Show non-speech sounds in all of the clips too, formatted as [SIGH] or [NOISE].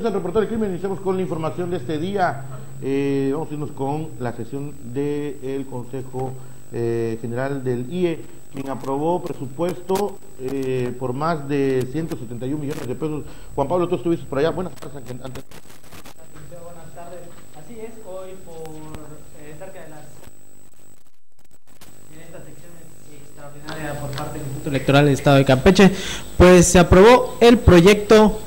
Bienvenidos al reportaje del crimen. Iniciamos con la información de este día. Eh, vamos a irnos con la sesión del Consejo eh, General del IE, quien aprobó presupuesto eh, por más de 171 millones de pesos. Juan Pablo, tú estuviste por allá. Buenas tardes. Buenas tardes. Así es, hoy por eh, cerca de las en esta sección extraordinaria por parte del Instituto Electoral del Estado de Campeche, pues se aprobó el proyecto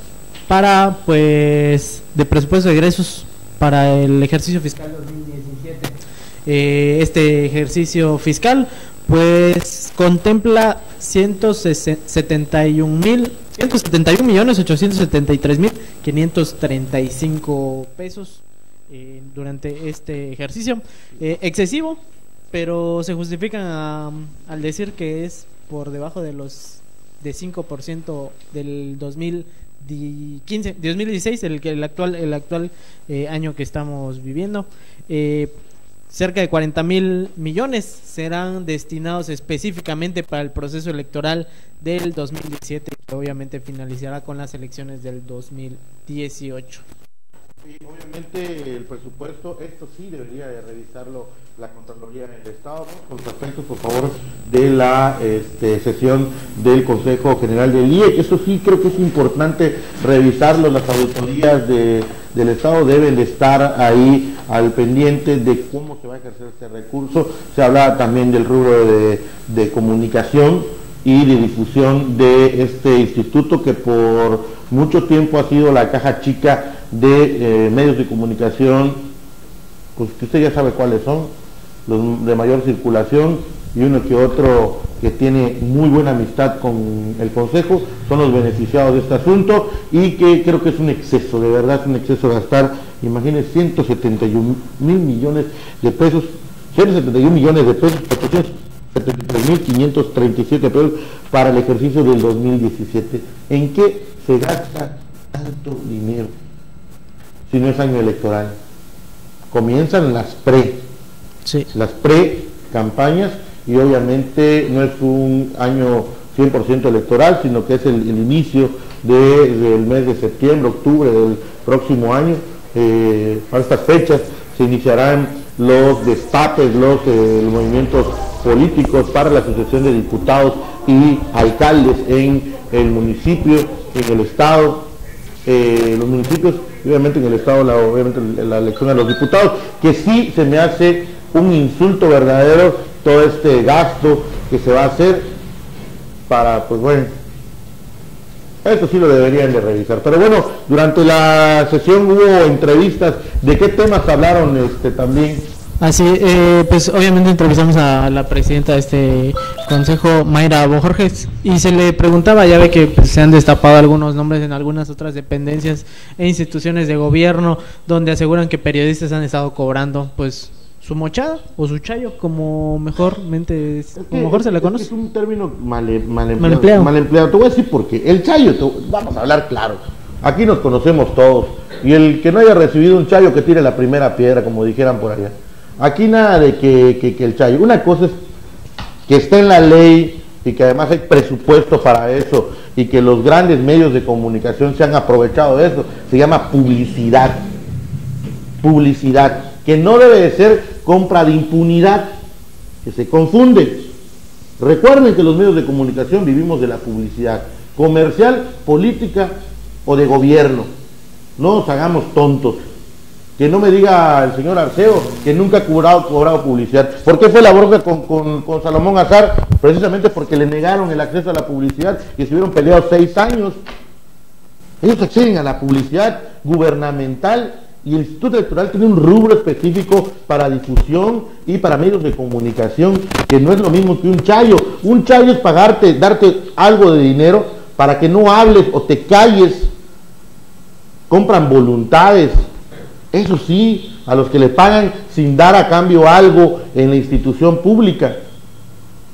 para pues de presupuesto de egresos para el ejercicio fiscal 2017. Eh, este ejercicio fiscal pues contempla 171 mil 171 millones 873 mil 535 pesos eh, durante este ejercicio eh, excesivo pero se justifican um, al decir que es por debajo de los de 5% del 2015, 2016, el, el actual, el actual eh, año que estamos viviendo. Eh, cerca de 40 mil millones serán destinados específicamente para el proceso electoral del 2017, que obviamente finalizará con las elecciones del 2018. Obviamente el presupuesto, esto sí debería de revisarlo la Contraloría del Estado, con respecto, por favor, de la este, sesión del Consejo General del IE. Eso sí creo que es importante revisarlo, las auditorías de, del Estado deben de estar ahí al pendiente de cómo se va a ejercer este recurso. Se habla también del rubro de, de comunicación y de difusión de este instituto que por mucho tiempo ha sido la caja chica de eh, medios de comunicación, pues que usted ya sabe cuáles son, los de mayor circulación y uno que otro que tiene muy buena amistad con el Consejo, son los beneficiados de este asunto y que creo que es un exceso, de verdad es un exceso gastar, imagínense, 171 mil millones de pesos, 171 millones de pesos, 473.537 pesos para el ejercicio del 2017. ¿En qué se gasta tanto dinero? Si no es año electoral. Comienzan las pre, Sí. las pre-campañas y obviamente no es un año 100% electoral, sino que es el, el inicio de- del mes de septiembre, octubre del próximo año. Eh, para estas fechas se iniciarán los destapes, los, eh, los movimientos políticos para la sucesión de diputados y alcaldes en el municipio, en el estado, eh, los municipios, obviamente en el Estado, la, obviamente la elección de los diputados, que sí se me hace un insulto verdadero todo este gasto que se va a hacer para, pues bueno, eso sí lo deberían de revisar. Pero bueno, durante la sesión hubo entrevistas, ¿de qué temas hablaron este también? Así, eh, pues obviamente entrevistamos a la presidenta de este consejo, Mayra Bojorges, y se le preguntaba, ya ve que pues, se han destapado algunos nombres en algunas otras dependencias e instituciones de gobierno, donde aseguran que periodistas han estado cobrando, pues, su mochada o su chayo, como mejormente, Es como mejor se le conoce. Es un término mal, mal empleado. Mal empleado. mal empleado. Te voy a decir por qué. El chayo, te- vamos a hablar claro. Aquí nos conocemos todos. Y el que no haya recibido un chayo que tire la primera piedra, como dijeran por allá. Aquí nada de que, que- que el chayo. Una cosa es que esté en la ley y que además hay presupuesto para eso y que los grandes medios de comunicación se han aprovechado de eso. Se llama publicidad publicidad, que no debe de ser compra de impunidad, que se confunde. Recuerden que los medios de comunicación vivimos de la publicidad, comercial, política o de gobierno. No nos hagamos tontos. Que no me diga el señor Arceo que nunca ha cobrado, cobrado publicidad. ¿Por qué fue la bronca con, con- con Salomón Azar? Precisamente porque le negaron el acceso a la publicidad y estuvieron peleados seis años. Ellos acceden a la publicidad gubernamental y el Instituto Electoral tiene un rubro específico para difusión y para medios de comunicación, que no es lo mismo que un chayo. Un chayo es pagarte, darte algo de dinero para que no hables o te calles. Compran voluntades. Eso sí, a los que le pagan sin dar a cambio algo en la institución pública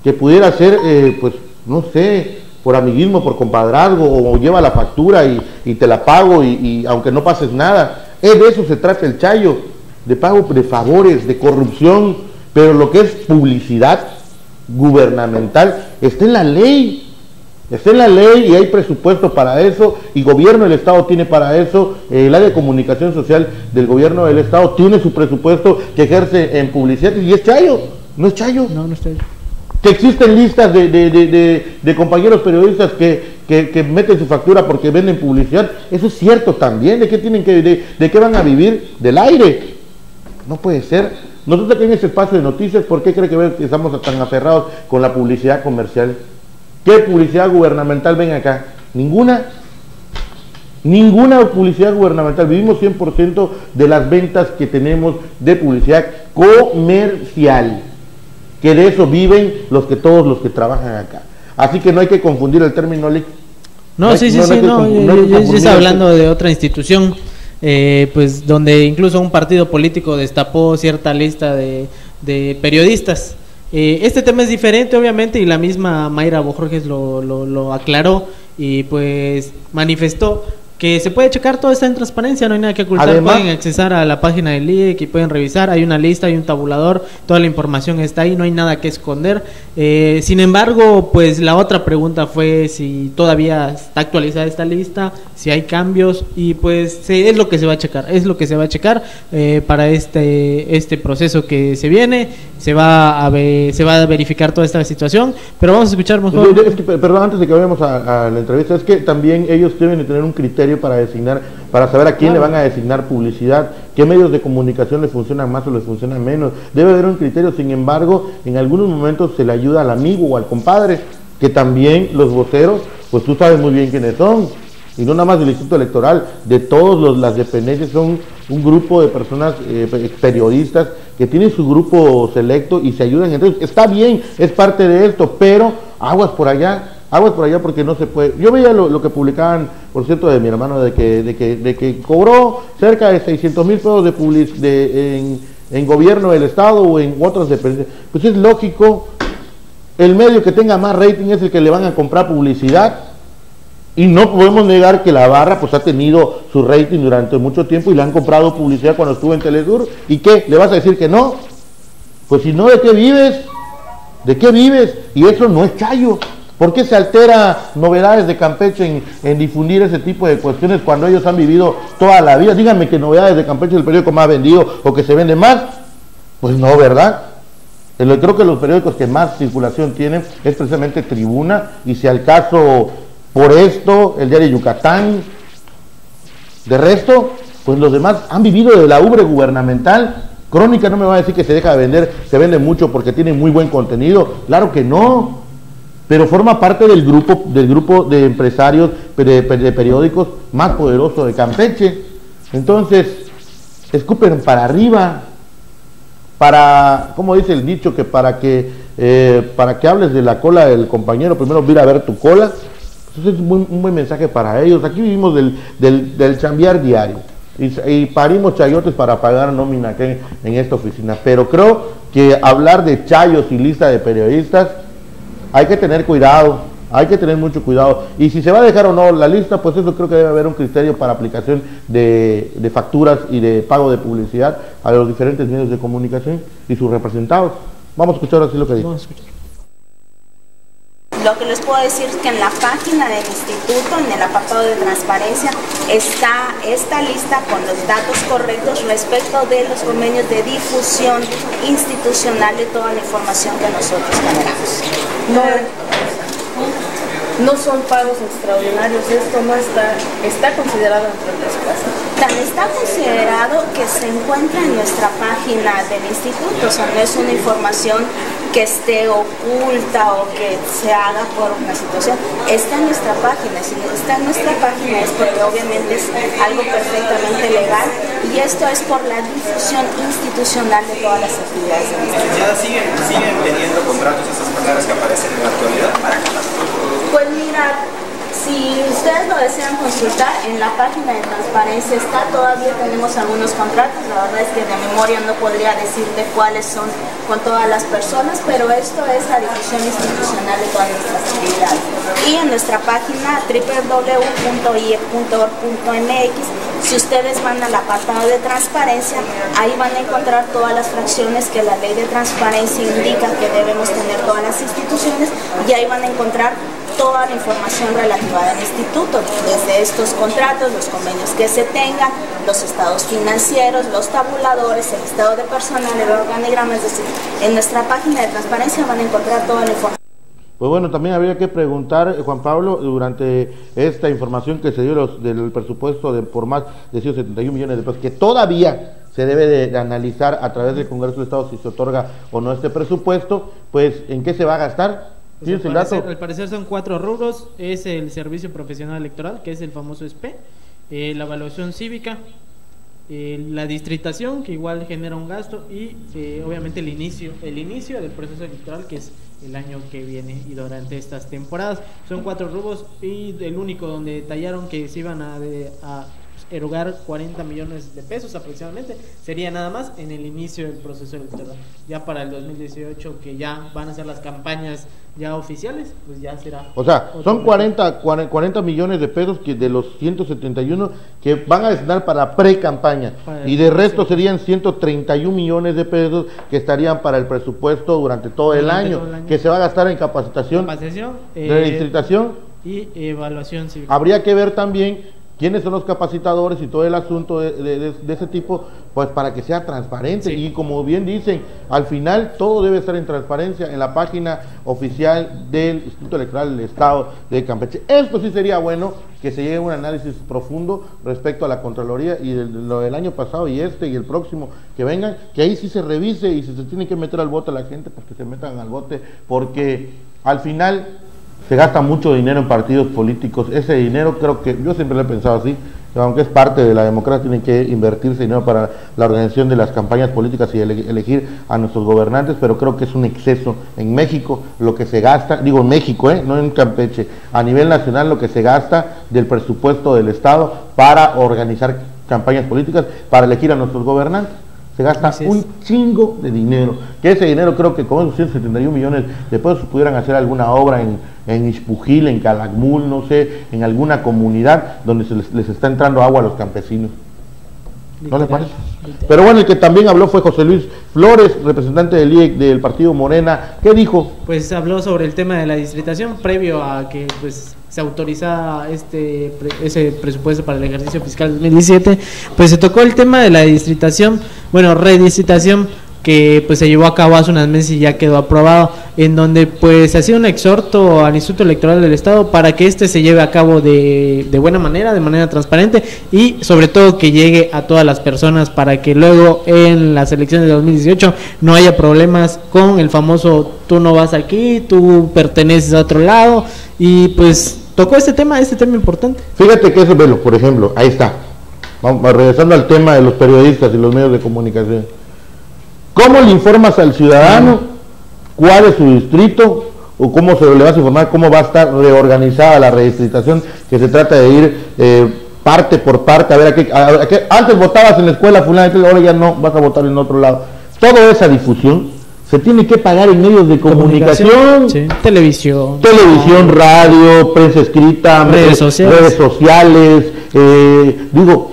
que pudiera ser, eh, pues, no sé, por amiguismo, por compadrazgo, o lleva la factura y, te la pago y, y aunque no pases nada. Es de eso se trata el chayo, de pago de favores, de corrupción, pero lo que es publicidad gubernamental está en la ley. Está en la ley y hay presupuesto para eso y gobierno del Estado tiene para eso, eh, el área de comunicación social del gobierno del Estado tiene su presupuesto que ejerce en publicidad y es Chayo, no es Chayo. No, no estoy. Que existen listas de, de, de, de compañeros periodistas que, que, que, meten su factura porque venden publicidad, eso es cierto también, ¿de qué tienen que, de, qué van a vivir? Del aire. No puede ser. Nosotros aquí en este espacio de noticias, ¿por qué cree que estamos tan aferrados con la publicidad comercial? ¿Qué publicidad gubernamental ven acá? Ninguna. Ninguna publicidad gubernamental. Vivimos 100% de las ventas que tenemos de publicidad comercial. Que de eso viven los que todos los que trabajan acá. Así que no hay que confundir el término No, sí, sí, sí, no, yo, estoy hablando de otra institución, eh, pues donde incluso un partido político destapó cierta lista de, de periodistas eh, este tema es diferente, obviamente, y la misma Mayra Bojorges lo, lo, lo aclaró y pues manifestó que se puede checar, todo está en transparencia, no hay nada que ocultar, pueden accesar a la página del IEC y pueden revisar, hay una lista, hay un tabulador, toda la información está ahí, no hay nada que esconder. Eh, sin embargo, pues la otra pregunta fue si todavía está actualizada esta lista, si hay cambios y pues es lo que se va a checar, es lo que se va a checar eh, para este este proceso que se viene, se va a se va a verificar toda esta situación, pero vamos a escuchar mejor. perdón, antes de que vayamos a, a la entrevista, es que también ellos deben de tener un criterio para designar, para saber a quién le van a designar publicidad, qué medios de comunicación le funcionan más o les funcionan menos. Debe haber un criterio, sin embargo, en algunos momentos se le ayuda al amigo o al compadre, que también los voceros, pues tú sabes muy bien quiénes son, y no nada más del Instituto Electoral, de todas las dependencias, son un grupo de personas, eh, periodistas, que tienen su grupo selecto y se ayudan. Entonces, está bien, es parte de esto, pero aguas por allá, aguas por allá porque no se puede. Yo veía lo, que publicaban, por cierto, de mi hermano, de que, de que, de que cobró cerca de 600 mil pesos de, public, de en, en, gobierno del Estado o en otras dependencias. Pues es lógico, el medio que tenga más rating es el que le van a comprar publicidad. Y no podemos negar que la barra pues ha tenido su rating durante mucho tiempo y le han comprado publicidad cuando estuvo en Telesur. ¿Y qué? ¿Le vas a decir que no? Pues si no, ¿de qué vives? ¿De qué vives? Y eso no es chayo. ¿Por qué se altera novedades de Campeche en, difundir ese tipo de cuestiones cuando ellos han vivido toda la vida? Díganme que novedades de Campeche es el periódico más vendido o que se vende más. Pues no, ¿verdad? Creo que los periódicos que más circulación tienen es precisamente Tribuna y si al caso por esto, el diario Yucatán. De resto, pues los demás han vivido de la ubre gubernamental. Crónica no me va a decir que se deja de vender, se vende mucho porque tiene muy buen contenido. Claro que no pero forma parte del grupo, del grupo de empresarios de, periódicos más poderoso de Campeche. Entonces, escupen para arriba, para, como dice el dicho, que para que, eh, para que hables de la cola del compañero, primero ir a ver tu cola. Entonces es un, buen mensaje para ellos. Aquí vivimos del, del, del chambear diario. Y, parimos chayotes para pagar nómina aquí en esta oficina. Pero creo que hablar de chayos y lista de periodistas hay que tener cuidado, hay que tener mucho cuidado. Y si se va a dejar o no la lista, pues eso creo que debe haber un criterio para aplicación de, facturas y de pago de publicidad a los diferentes medios de comunicación y sus representados. Vamos a escuchar así lo que dice. Lo que les puedo decir es que en la página del instituto, en el apartado de transparencia, está esta lista con los datos correctos respecto de los convenios de difusión institucional de toda la información que nosotros generamos. No, no son pagos extraordinarios, esto no está, está considerado entre el presupuesto. Tan está considerado que se encuentra en nuestra página del instituto, o sea, no es una información que esté oculta o que se haga por una situación. Está en nuestra página, si está en nuestra página es porque obviamente es algo perfectamente legal y esto es por la difusión institucional de todas las actividades. ¿Ya siguen, siguen teniendo contratos esas palabras que aparecen en la actualidad para Pues mira, si ustedes lo desean consultar, en la página de transparencia está, todavía tenemos algunos contratos, la verdad es que de memoria no podría decirte cuáles son con todas las personas, pero esto es la difusión institucional de todas nuestras actividades. Y en nuestra página www.ie.org.mx, si ustedes van al apartado de transparencia, ahí van a encontrar todas las fracciones que la ley de transparencia indica que debemos tener todas las instituciones y ahí van a encontrar toda la información relativa del instituto, desde estos contratos, los convenios que se tengan, los estados financieros, los tabuladores, el estado de personal, el organigrama, es decir, en nuestra página de transparencia van a encontrar toda la información. Pues bueno, también habría que preguntar, eh, Juan Pablo, durante esta información que se dio los, del presupuesto de por más de 171 millones de pesos, que todavía se debe de, analizar a través del Congreso de Estado si se otorga o no este presupuesto, pues ¿en qué se va a gastar? Pues al, parecer, al, parecer, son cuatro rubros, es el servicio profesional electoral, que es el famoso SPE, eh, la evaluación cívica, eh, la distritación, que igual genera un gasto, y eh, obviamente el inicio, el inicio del proceso electoral, que es el año que viene y durante estas temporadas. Son cuatro rubros y el único donde detallaron que se iban a, a erogar 40 millones de pesos aproximadamente, sería nada más en el inicio del proceso electoral. Ya para el 2018, que ya van a ser las campañas ya oficiales, pues ya será. O sea, son 40, 40 millones de pesos que de los 171 que van a destinar para pre-campaña. Y de resto serían 131 millones de pesos que estarían para el presupuesto durante todo, el, año, que se va a gastar en capacitación, capacitación eh, y evaluación civil. Habría que ver también quiénes son los capacitadores y todo el asunto de, ese tipo, pues para que sea transparente. Y como bien dicen, al final todo debe estar en transparencia en la página oficial del Instituto Electoral del Estado de Campeche. Esto sí sería bueno que se llegue a un análisis profundo respecto a la Contraloría y de, lo del año pasado y este y el próximo que vengan, que ahí sí se revise y si se tiene que meter al bote a la gente, pues que se metan al bote, porque al final se gasta mucho dinero en partidos políticos. Ese dinero creo que, yo siempre lo he pensado así, aunque es parte de la democracia, tiene que invertirse dinero para la organización de las campañas políticas y elegir a nuestros gobernantes, pero creo que es un exceso en México lo que se gasta, digo en México, ¿eh? no en Campeche, a nivel nacional lo que se gasta del presupuesto del Estado para organizar campañas políticas, para elegir a nuestros gobernantes se gasta un chingo de dinero. Que ese dinero creo que con esos 171 millones de pesos pudieran hacer alguna obra en, en Ispujil, en Calakmul, no sé, en alguna comunidad donde se les, está entrando agua a los campesinos. ¿No les parece? Pero bueno, el que también habló fue José Luis Flores, representante del IEC del partido Morena. ¿Qué dijo? Pues habló sobre el tema de la distritación previo a que pues se autorizara este ese presupuesto para el ejercicio fiscal 2017, pues se tocó el tema de la distritación, bueno, redistritación que pues se llevó a cabo hace unas meses y ya quedó aprobado, en donde pues hacía un exhorto al Instituto Electoral del Estado para que este se lleve a cabo de, de, buena manera, de manera transparente y sobre todo que llegue a todas las personas para que luego en las elecciones de 2018 no haya problemas con el famoso tú no vas aquí, tú perteneces a otro lado y pues tocó este tema, este tema importante. Fíjate que eso, velo, por ejemplo, ahí está. Vamos, regresando al tema de los periodistas y los medios de comunicación. ¿Cómo le informas al ciudadano cuál es su distrito o cómo se le vas a informar cómo va a estar reorganizada la redistritación que se trata de ir eh, parte por parte a ver a qué, antes votabas en la escuela fulana ahora ya no vas a votar en otro lado. Toda esa difusión se tiene que pagar en medios de comunicación, televisión televisión radio prensa escrita redes sociales, redes sociales eh, digo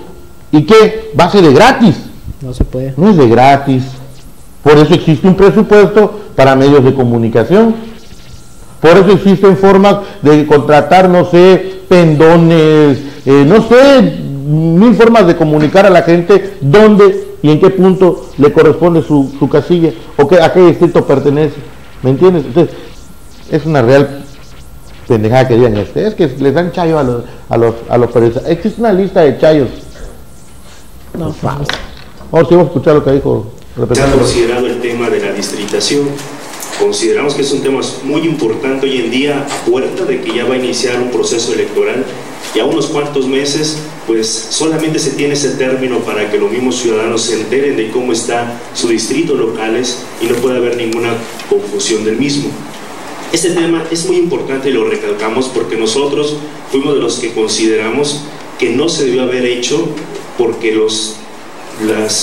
y qué va a ser de gratis no se puede no es de gratis por eso existe un presupuesto para medios de comunicación. Por eso existen formas de contratar, no sé, pendones, eh, no sé, mil formas de comunicar a la gente dónde y en qué punto le corresponde su, casilla o a qué distrito pertenece. ¿Me entiendes? Entonces, es una real pendejada que digan este. Es que les dan chayo a los, a los, a los periodistas. Existe una lista de chayos. No, vamos. Ahora sí vamos a escuchar lo que dijo se ha considerado el tema de la distritación. Consideramos que es un tema muy importante hoy en día, a puerta de que ya va a iniciar un proceso electoral y a unos cuantos meses, pues solamente se tiene ese término para que los mismos ciudadanos se enteren de cómo está su distrito locales y no pueda haber ninguna confusión del mismo. Este tema es muy importante y lo recalcamos porque nosotros fuimos de los que consideramos que no se debió haber hecho porque los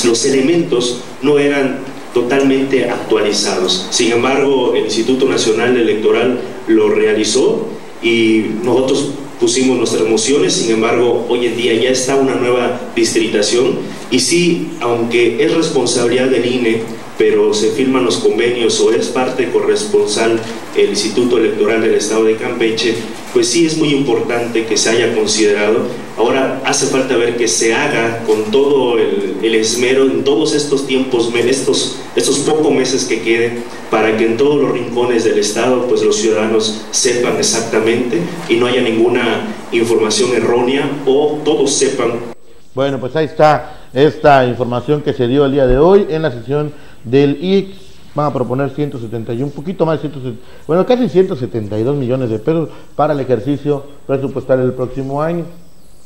los elementos no eran totalmente actualizados. Sin embargo, el Instituto Nacional Electoral lo realizó y nosotros pusimos nuestras mociones, sin embargo, hoy en día ya está una nueva distritación y sí, aunque es responsabilidad del INE pero se firman los convenios o es parte corresponsal el Instituto Electoral del Estado de Campeche, pues sí es muy importante que se haya considerado. Ahora hace falta ver que se haga con todo el, el esmero en todos estos tiempos, estos, estos pocos meses que queden, para que en todos los rincones del Estado pues los ciudadanos sepan exactamente y no haya ninguna información errónea o todos sepan. Bueno, pues ahí está esta información que se dio el día de hoy en la sesión del IX van a proponer 171, un poquito más, 170, bueno, casi 172 millones de pesos para el ejercicio presupuestario del próximo año.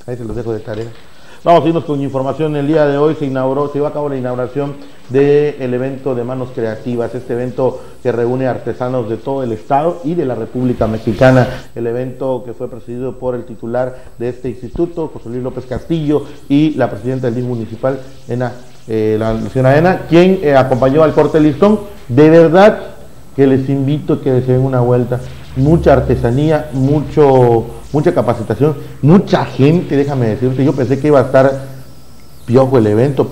Ahí se los dejo de tarea. Vamos a irnos con información. El día de hoy se inauguró, se llevó a cabo la inauguración del evento de manos creativas, este evento que reúne artesanos de todo el estado y de la República Mexicana. El evento que fue presidido por el titular de este instituto, José Luis López Castillo, y la presidenta del DIN municipal, Ena, eh, la Ena, quien eh, acompañó al corte listón. De verdad que les invito a que se den una vuelta. Mucha artesanía, mucho mucha capacitación, mucha gente, déjame decirte, yo pensé que iba a estar piojo el evento,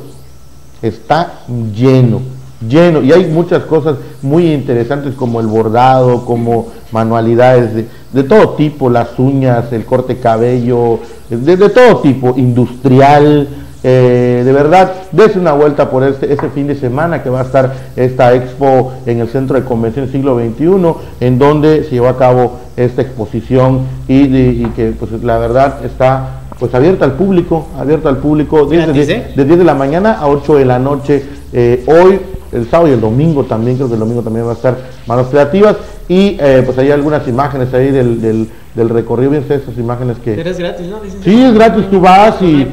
está lleno, lleno, y hay muchas cosas muy interesantes como el bordado, como manualidades de, todo tipo, las uñas, el corte cabello, de, de todo tipo, industrial, eh, de verdad, des una vuelta por este, este, fin de semana que va a estar esta expo en el Centro de Convención Siglo XXI, en donde se llevó a cabo esta exposición y, que pues la verdad está pues abierta al público, abierta al público desde de, 10 de la mañana a 8 de la noche. Eh, hoy, el sábado y el domingo también, creo que el domingo también va a estar manos creativas y eh, pues hay algunas imágenes ahí del, del, del recorrido, bien esas imágenes que... Pero es gratis, ¿no? sí, es gratis, tú vas y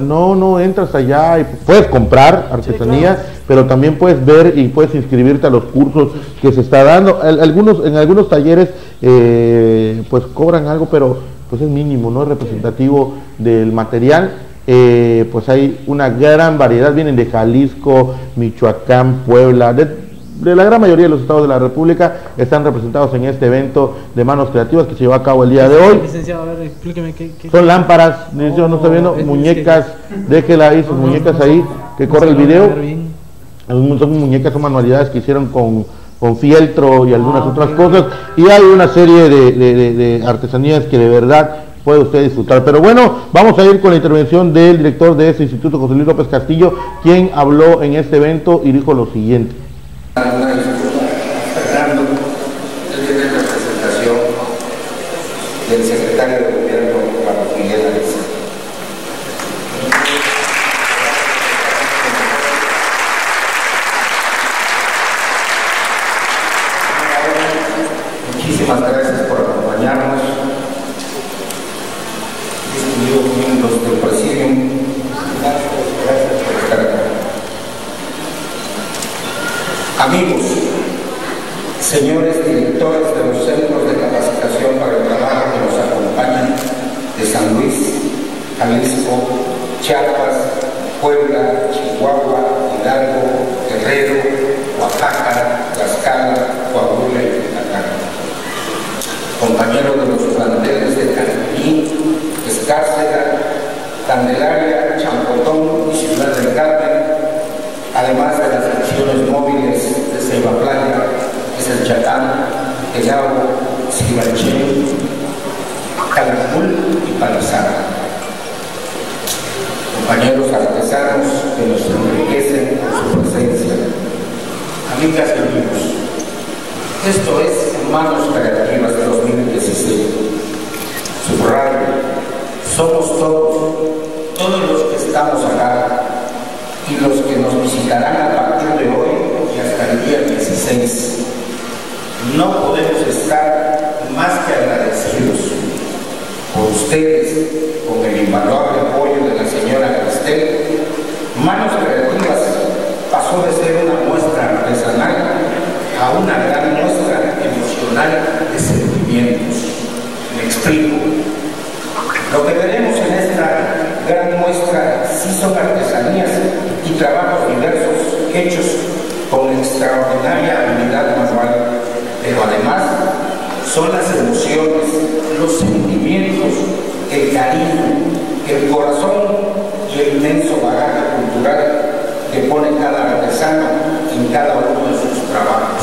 no, no, entras allá y puedes comprar artesanía, pero también puedes ver y puedes inscribirte a los cursos que se está dando. Algunos, en algunos talleres eh, pues cobran algo, pero pues es mínimo, no es representativo del material. Eh, pues hay una gran variedad, vienen de Jalisco, Michoacán, Puebla, de de la gran mayoría de los estados de la República están representados en este evento de manos creativas que se llevó a cabo el día de hoy. Son lámparas, no está viendo, muñecas, déjela ahí, sus muñecas ahí, que corre el video. Son muñecas, son manualidades que hicieron con, con fieltro y algunas ah, otras cosas. Y hay una serie de, de artesanías que de verdad puede usted disfrutar. Pero bueno, vamos a ir con la intervención del director de este instituto, José Luis López Castillo, quien habló en este evento y dijo lo siguiente. Fernando, él tiene representación del secretario de Gobierno, Carlos Miguel Ariza. Muchísimas gracias por acompañarnos, distinguidos miembros del presidium. Gracias por estar acá. Amigos, señores directores de los centros de capacitación para el trabajo que nos acompañan de San Luis, Jalisco, Chiapas, Chihuahua, Hidalgo, Guerrero, Oaxaca, Tlaxcala, Coahuila y Yucatán. Compañeros de los planteles de Cancún, Escárcega, Candelaria, Champotón y Ciudad del Carmen, además de las secciones móviles de Ceiba Playa, Chacán, Tellao, Sibanché, Calakmul y Palizada. Compañeros que nos enriquecen con su presencia. Amigas y amigos, esto es Manos Creativas de 2016. Subrayo, somos todos, todos los que estamos acá y los que nos visitarán a partir de hoy y hasta el día 16. No podemos estar más que agradecidos por ustedes, con el invaluable apoyo de la señora Cristel. Manos Creativas pasó de ser una muestra artesanal a una gran muestra emocional de sentimientos. Me explico. Lo que veremos en esta gran muestra sí son artesanías y trabajos diversos hechos con extraordinaria habilidad manual, pero además son las emociones, los sentimientos, el cariño, el corazón y el inmenso bagaje cultural que pone cada artesano en cada uno de sus trabajos.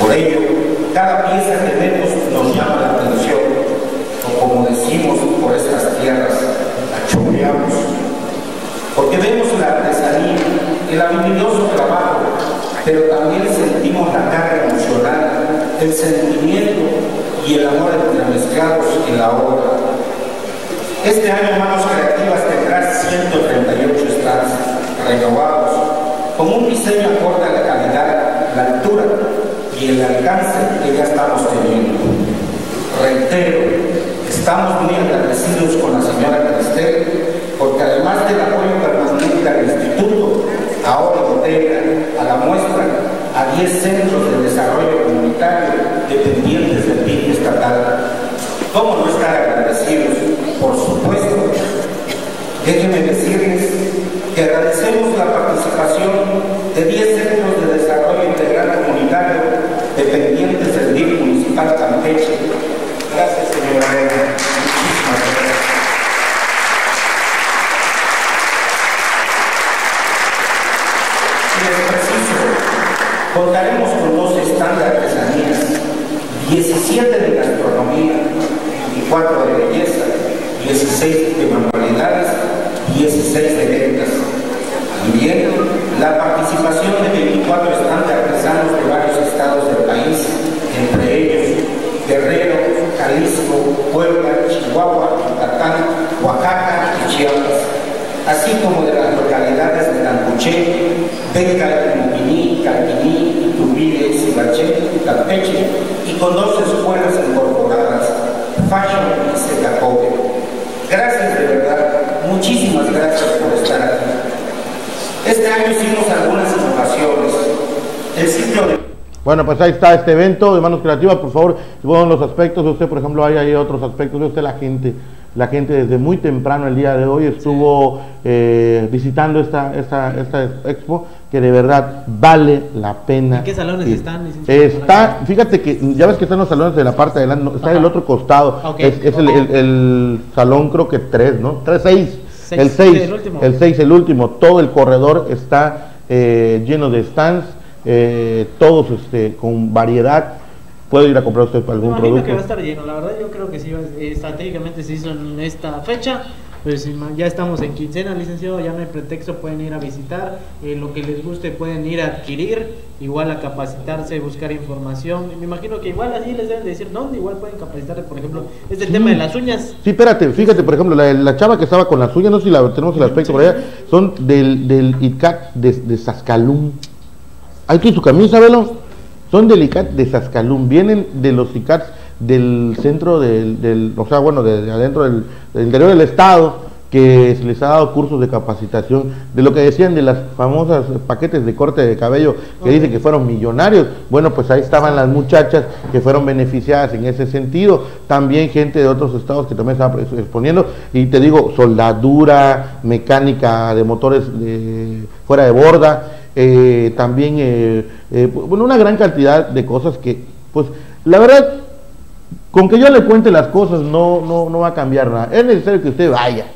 Por ello, cada pieza que vemos nos llama la atención, o como decimos por estas tierras, achoreamos, porque vemos la artesanía, el habilidoso trabajo, pero también sentimos la carga emocional, el sentimiento y el amor entremezclados en la obra. Este año Manos Creativas tendrá 138 stands renovados, con un diseño acorde a la calidad, la altura y el alcance que ya estamos teniendo. Reitero, estamos muy agradecidos con la señora Cristel, porque además del apoyo permanente al instituto, ahora integra a la muestra a 10 centros de desarrollo comunitario dependientes del PIB estatal. ¿Cómo Déjenme decirles que agradecemos la participación de 10 centros de desarrollo integral comunitario dependientes del DIF municipal Campeche. Gracias, señora Elena. Muchísimas gracias. Y les preciso, contaremos con dos stands de artesanías, 17 de gastronomía y 4 de belleza, 16 de manualidades, 16 de ventas. También la participación de 24 stands de artesanos de varios estados del país, entre ellos Guerrero, Jalisco, Puebla, Chihuahua, Yucatán, Oaxaca y Chiapas, así como de las localidades de Tampuché, Beca, Mupiní, Calquiní, Iturbide, Cibaché, Campeche y con dos escuelas incorporadas, Fashion y Zecacobe. Gracias de verdad, muchísimas gracias por estar aquí. Este año hicimos algunas innovaciones. El sitio de Bueno, pues ahí está este evento de Manos Creativas, por favor, fueron los aspectos, usted, por ejemplo, hay, hay otros aspectos, usted la gente, la gente desde muy temprano el día de hoy estuvo eh, visitando esta, esta, esta expo, que de verdad vale la pena. ¿En qué salones ir. están? Está, fíjate que ya ves que están los salones de la parte de adelante, está Ajá. del otro costado, Ok. es, es el, el- el salón creo que 3, ¿no? 3, 6, Seis, el 6, el último. el 6, el último, todo el corredor está eh, lleno de stands, eh, todos este, con variedad. Puede ir a comprar usted Me algún imagino producto. que va a estar lleno, la verdad yo creo que sí, eh, estratégicamente se hizo en esta fecha, pues ya estamos en quincena, licenciado, ya no hay pretexto, pueden ir a visitar, eh, lo que les guste pueden ir a adquirir, igual a capacitarse, buscar información, me imagino que igual así les deben decir dónde, igual pueden capacitarse, por ejemplo, este tema de las uñas, Sí, espérate, fíjate, por ejemplo, la, la chava que estaba con las suyas, no sé si la tenemos el aspecto por allá, son del, del ICAT de, de Sascalum. Ahí tiene su camisa, velo. Son del ICAT de Sascalum, vienen de los ICATs del centro del, del o sea, bueno, de, de adentro del, del interior del estado, que se les ha dado cursos de capacitación, de lo que decían de las famosas paquetes de corte de cabello, que dicen que fueron millonarios. Bueno, pues ahí estaban las muchachas que fueron beneficiadas en ese sentido. También gente de otros estados que también estaban exponiendo. Y te digo, soldadura, mecánica de motores fuera de borda, eh, también, eh, eh, bueno, una gran cantidad de cosas que, pues, la verdad, con que yo le cuente las cosas no, no, no va a cambiar nada. Es necesario que usted vaya,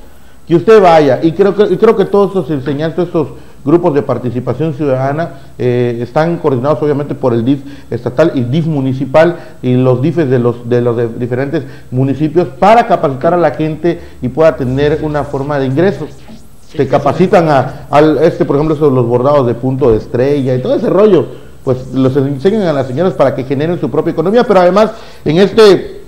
que usted vaya. Y creo que, y creo que todos estos enseñanzas, estos grupos de participación ciudadana eh, están coordinados obviamente por el DIF estatal y DIF municipal y los DIFes de los, de los de diferentes municipios para capacitar a la gente y pueda tener una forma de ingresos. Te capacitan a, al, este, por ejemplo, esos, los bordados de punto de estrella y todo ese rollo pues los enseñan a las señoras para que generen su propia economía, pero además en este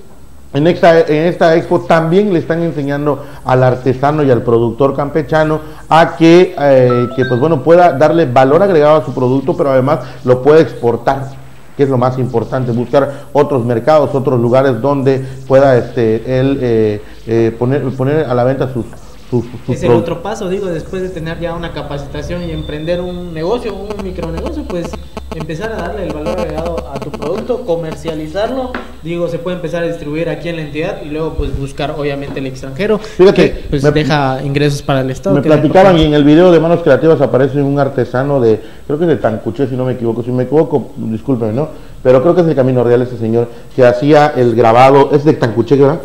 en esta, en esta expo también le están enseñando al artesano y al productor campechano a que, eh, que pues bueno pueda darle valor agregado a su producto, pero además lo pueda exportar que es lo más importante, buscar otros mercados, otros lugares donde pueda este él eh, eh, poner, poner a la venta sus, sus, sus es el otro paso, digo, después de tener ya una capacitación y emprender un negocio, un micronegocio, pues empezar a darle el valor agregado a tu producto, comercializarlo, digo, se puede empezar a distribuir aquí en la entidad y luego pues buscar obviamente el extranjero, Fíjate, que, pues me- deja ingresos para el Estado. Me platicaban y en el video de Manos Creativas aparece un artesano de, creo que es de Tancuché, si no me equivoco. Si me equivoco, discúlpeme, ¿no? Pero creo que es el Camino Real ese señor que hacía el grabado, es de Tancuché, ¿verdad?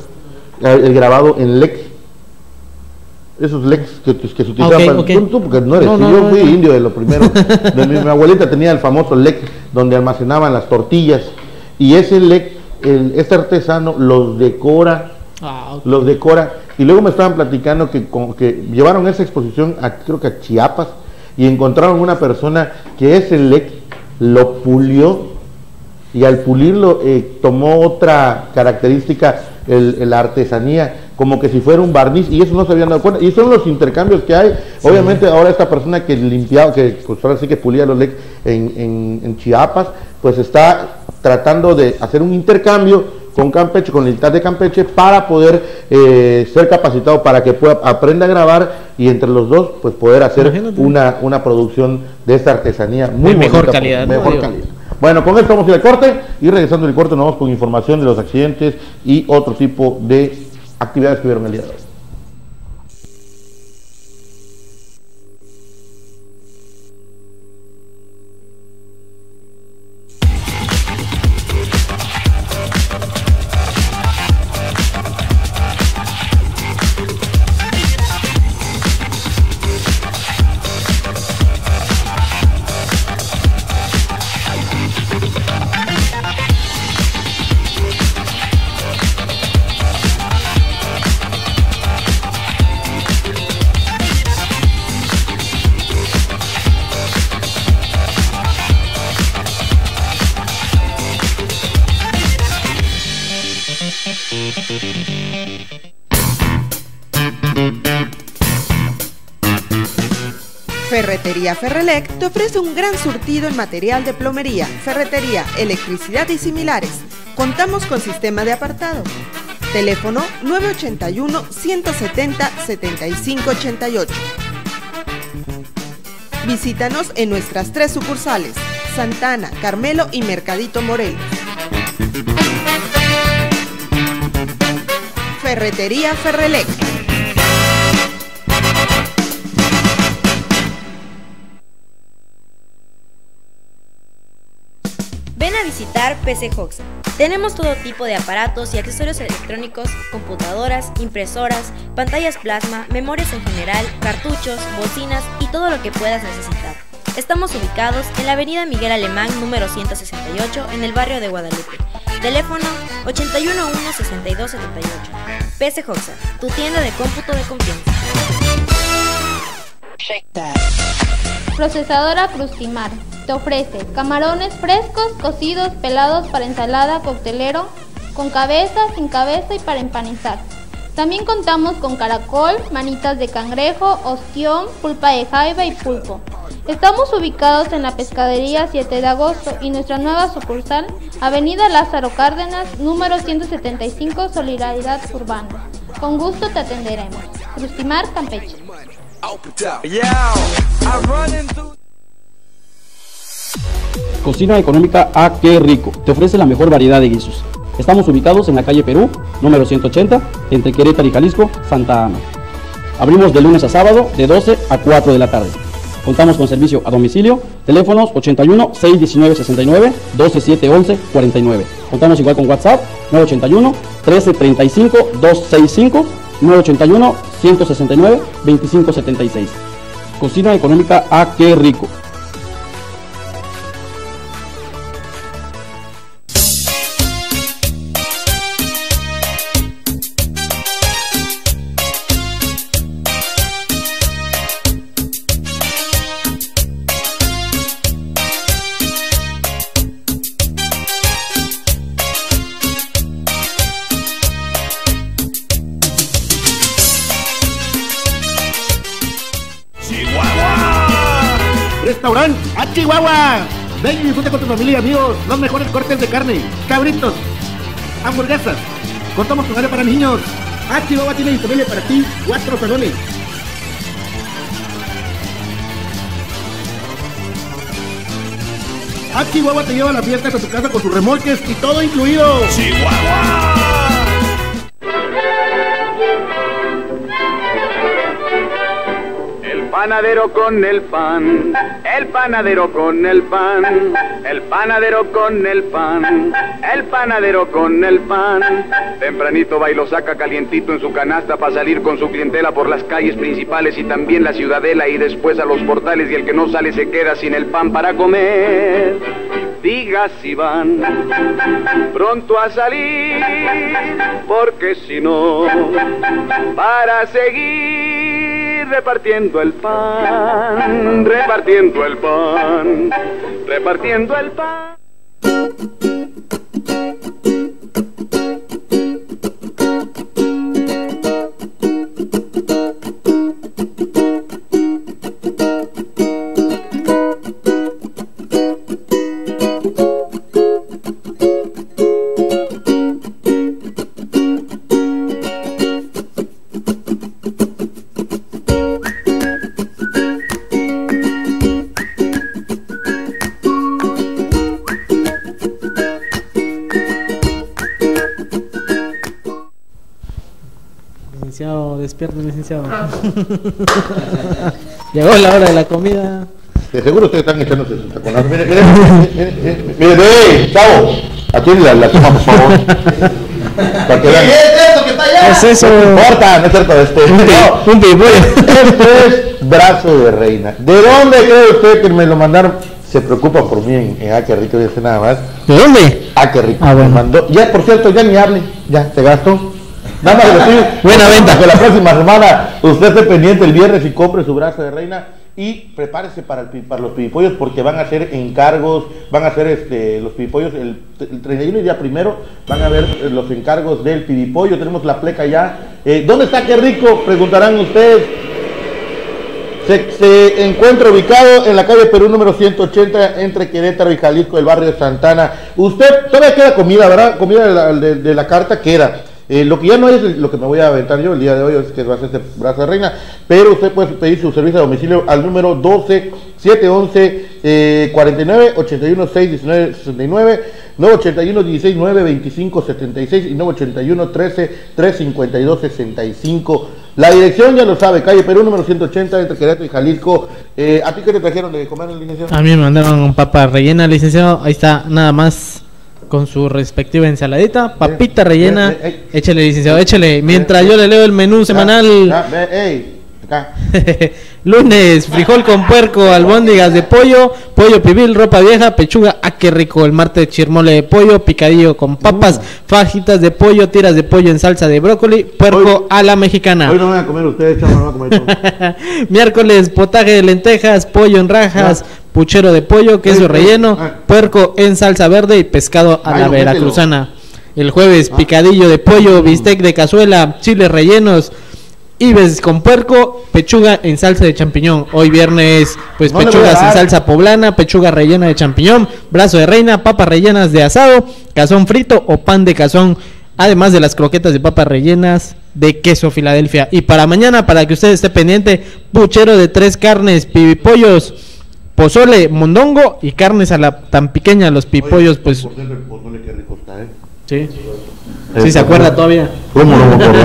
El grabado en LEC. Esos lecs que, que se utilizaban Ah, ok, para ok. tú, tú, porque no eres, No, yo fui no. indio de lo primero. [LAUGHS] De mi, mi abuelita tenía el famoso lec donde almacenaban las tortillas y ese lec, el, este artesano los decora Ah, los decora. Y luego me estaban platicando que, con- que llevaron esa exposición, a, creo que a Chiapas, y encontraron una persona que ese lec lo pulió y al pulirlo eh, tomó otra característica, el, el- la artesanía, como que si fuera un barniz, y eso no se habían dado cuenta. Y son los intercambios que hay. Obviamente ahora esta persona que limpiaba, que pues ahora sí que pulía los LEC en, en- en Chiapas, pues está tratando de hacer un intercambio con Campeche, con la Unidad de Campeche, para poder eh, ser capacitado, para que pueda aprenda a grabar y entre los dos, pues poder hacer Imagínate. una, una producción de esta artesanía muy De mejor bonita, calidad. Mejor calidad. Bueno, con esto vamos a ir al corte y regresando del corte nos vamos con información de los accidentes y otro tipo de actividades que hubieron el día de hoy. Ferretería Ferrelec te ofrece un gran surtido en material de plomería, ferretería, electricidad y similares. Contamos con sistema de apartado. Teléfono 981-170-7588. Visítanos en nuestras tres sucursales, Santana, Carmelo y Mercadito Morelos. Ferretería Ferrelec. Visitar PC Hoxa. Tenemos todo tipo de aparatos y accesorios electrónicos, computadoras, impresoras, pantallas plasma, memorias en general, cartuchos, bocinas y todo lo que puedas necesitar. Estamos ubicados en la avenida Miguel Alemán número 168 en el barrio de Guadalupe. Teléfono 811-6278. PC Hoxa, tu tienda de cómputo de confianza. Procesadora Crustimar te ofrece camarones frescos, cocidos, pelados para ensalada, coctelero, con cabeza, sin cabeza y para empanizar. También contamos con caracol, manitas de cangrejo, ostión, pulpa de jaiba y pulpo. Estamos ubicados en la pescadería 7 de agosto y nuestra nueva sucursal, Avenida Lázaro Cárdenas, número 175, Solidaridad Urbana. Con gusto te atenderemos. Crustimar Campeche. Cocina económica A Qué Rico. Te ofrece la mejor variedad de guisos. Estamos ubicados en la calle Perú, número 180, entre Querétaro y Jalisco, Santa Ana. Abrimos de lunes a sábado de 12 a 4 de la tarde. Contamos con servicio a domicilio, teléfonos 81 619 69 12 711 49. Contamos igual con WhatsApp 981 13 35 265 981 169 2576. Cocina económica A Qué Rico. Los mejores cortes de carne, cabritos, hamburguesas. Contamos con área para niños. A Chihuahua tiene disponible para ti cuatro salones. A Chihuahua te lleva a las fiestas a tu casa con sus remolques y todo incluido. El panadero con el pan, el panadero con el pan, el panadero con el pan, el panadero con el pan. Tempranito va y lo saca calientito en su canasta para salir con su clientela por las calles principales y también la ciudadela y después a los portales y el que no sale se queda sin el pan para comer. Diga si van pronto a salir, porque si no, para seguir repartiendo el pan, repartiendo el pan, repartiendo el pan. Licenciado. [LAUGHS] Llegó la hora de la comida. De seguro ustedes están echándose sus taconazos. Mire, mire, mire, mire, mire, mire, chavo, atiende la, la toma, por favor. Para que vean. ¿Qué es eso que está allá? ¿Qué es eso? No importa, no es cierto, este. No, Un pipollo. Esto es brazo de reina. ¿De dónde cree usted que me lo mandaron? Se preocupa por mí en, en Ah, qué rico, dice nada más. ¿De dónde? Ah, qué rico. Ah, bueno. Me mandó. Ya, por cierto, ya ni hable. Ya, se gastó. Nada más pido- [LAUGHS] Buena venta. Que la próxima semana usted esté pendiente el viernes y compre su brazo de reina. Y prepárese para, el pi- para los pibipollos porque van a hacer encargos, van a hacer este, los pibipollos el, el 31 y día primero, van a ver eh, los encargos del pibipollo, tenemos la pleca ya. Eh, ¿Dónde está qué rico? Preguntarán ustedes. Se, se encuentra ubicado en la calle Perú número 180 entre Querétaro y Jalisco, el barrio de Santana. Usted todavía queda comida, ¿verdad? Comida de la, de- de la carta queda. Eh, lo que ya no es lo que me voy a aventar yo el día de hoy, es que va a ser brazo de reina, pero usted puede pedir su servicio a domicilio al número 12 711 eh, 49 81 6 19 69 981 16 9 25 76 y 981 13 3 52 65 la dirección ya lo sabe, calle Perú número 180 entre Querétaro y Jalisco. Eh, ¿A ti qué te trajeron de comer, licenciado? A mí me mandaron papa rellena, licenciado. Ahí está, nada más con su respectiva ensaladita. Papita rellena. eh, eh. Échale, licenciado, échale. Mientras yo le leo el menú semanal. [LAUGHS] Lunes, frijol con puerco, albóndigas de pollo, pollo pibil, ropa vieja, pechuga, ah, qué rico. El martes, chirmole de pollo, picadillo con papas, fajitas de pollo, tiras de pollo en salsa de brócoli, puerco a la mexicana. Hoy no van a comer ustedes, chamo, no van a comer. [LAUGHS] Miércoles, potaje de lentejas, pollo en rajas, puchero de pollo, queso relleno, ah. puerco en salsa verde y pescado a la veracruzana. El jueves, picadillo de pollo, bistec de cazuela, chiles rellenos, ibes con puerco, pechuga en salsa de champiñón. Hoy viernes, pues No pechugas en salsa poblana, pechuga rellena de champiñón, brazo de reina, papas rellenas de asado, cazón frito o pan de cazón. Además de las croquetas de papas rellenas de queso Filadelfia. Y para mañana, para que usted esté pendiente, puchero de tres carnes, pibipollos, pozole, mondongo y carnes a la tan pequeña, los pipollos, pues pozole, ¿eh? sí. El Sí, se acuerda todavía. ¿Cómo no me acuerdo?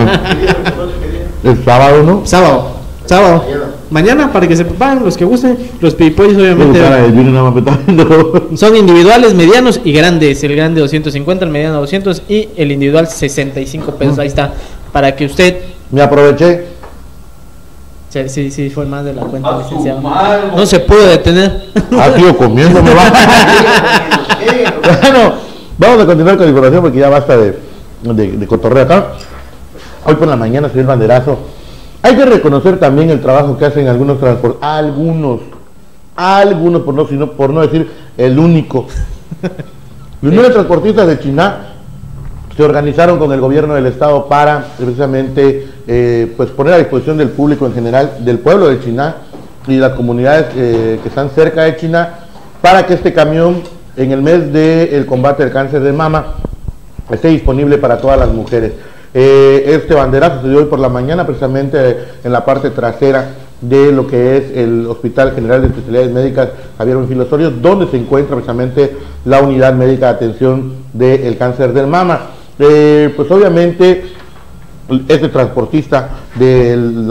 El sábado, ¿no? Sábado, sábado. Mañana para que se preparen los que gusten, los pipollos obviamente son individuales, medianos y grandes. El grande 250, el mediano 200 y el individual 65 pesos. Ahí está, para que usted Me aproveché. Sí, sí, sí, fue más de la cuenta, licenciado. No se pudo detener. Ah, tío, comiéndome va. [LAUGHS] [LAUGHS] bueno, vamos a continuar con la información porque ya basta de, de, de cotorreo acá. Hoy por la mañana se dio el banderazo. Hay que reconocer también el trabajo que hacen algunos transportes. Algunos. Algunos, por no, sino, por no decir el único. [LAUGHS] Los nueve transportistas de China se organizaron con el gobierno del estado para precisamente eh, pues poner a disposición del público en general, del pueblo de China y las comunidades eh, que están cerca de China, para que este camión en el mes del combate del cáncer de mama esté disponible para todas las mujeres. Eh, este banderazo se dio hoy por la mañana precisamente en la parte trasera de lo que es el Hospital General de Especialidades Médicas Javier Bonfil Osorio, donde se encuentra precisamente la unidad médica de atención del cáncer del mama. Pues obviamente este transportista del,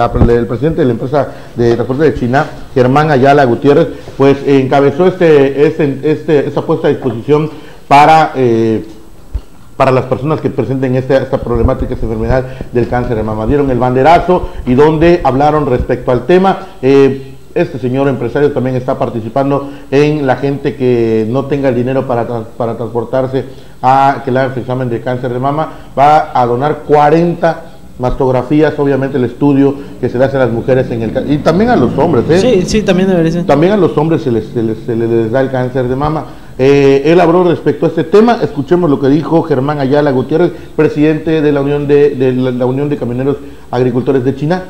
presidente de la empresa de transporte de China, Germán Ayala Gutiérrez, pues encabezó este, este, este- esta puesta a disposición para, eh, para las personas que presenten esta, esta problemática, esta enfermedad del cáncer de mama. Dieron el banderazo y donde hablaron respecto al tema. Eh, este señor empresario también está participando en la gente que no tenga el dinero para, para transportarse a que le hagan su examen de cáncer de mama. Va a donar 40 mastografías, obviamente el estudio que se le hace a las mujeres en el y también a los hombres, ¿eh? Sí, sí, también debería. También a los hombres se les, se les- se les da el cáncer de mama. Eh, él habló respecto a este tema. Escuchemos lo que dijo Germán Ayala Gutiérrez, presidente de la Unión de, de la, la Unión de Camioneros Agricultores de China.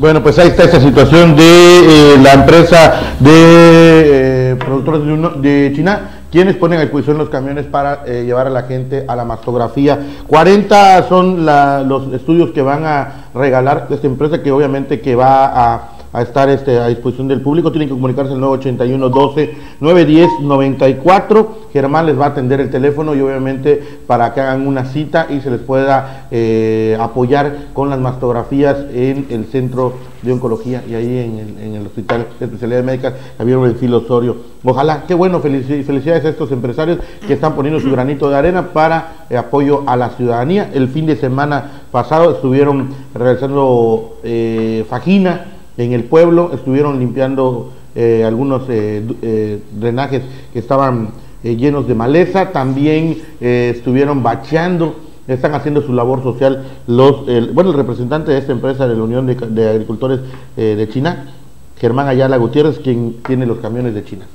Bueno, pues ahí está esta situación de eh, la empresa de eh, productores de China, quienes ponen a disposición los camiones para eh, llevar a la gente a la mastografía. 40 son la- los estudios que van a regalar esta empresa, que obviamente que va a, a estar este, a disposición del público. Tienen que comunicarse al 981 12 910 94. Germán les va a atender el teléfono y obviamente para que hagan una cita y se les pueda eh, apoyar con las mastografías en el centro de oncología y ahí en el, en el hospital de especialidades médicas Javier Benfil Osorio. Ojalá, qué bueno, felici- felicidades a estos empresarios que están poniendo su granito de arena para eh, apoyo a la ciudadanía. El fin de semana pasado estuvieron realizando eh, fajina en el pueblo, estuvieron limpiando eh, algunos eh, eh, drenajes que estaban llenos de maleza, también estuvieron bacheando, están haciendo su labor social los, el- bueno, el representante de esta empresa de la Unión de, Agricultores de China, Germán Ayala Gutiérrez, quien tiene los camiones de China.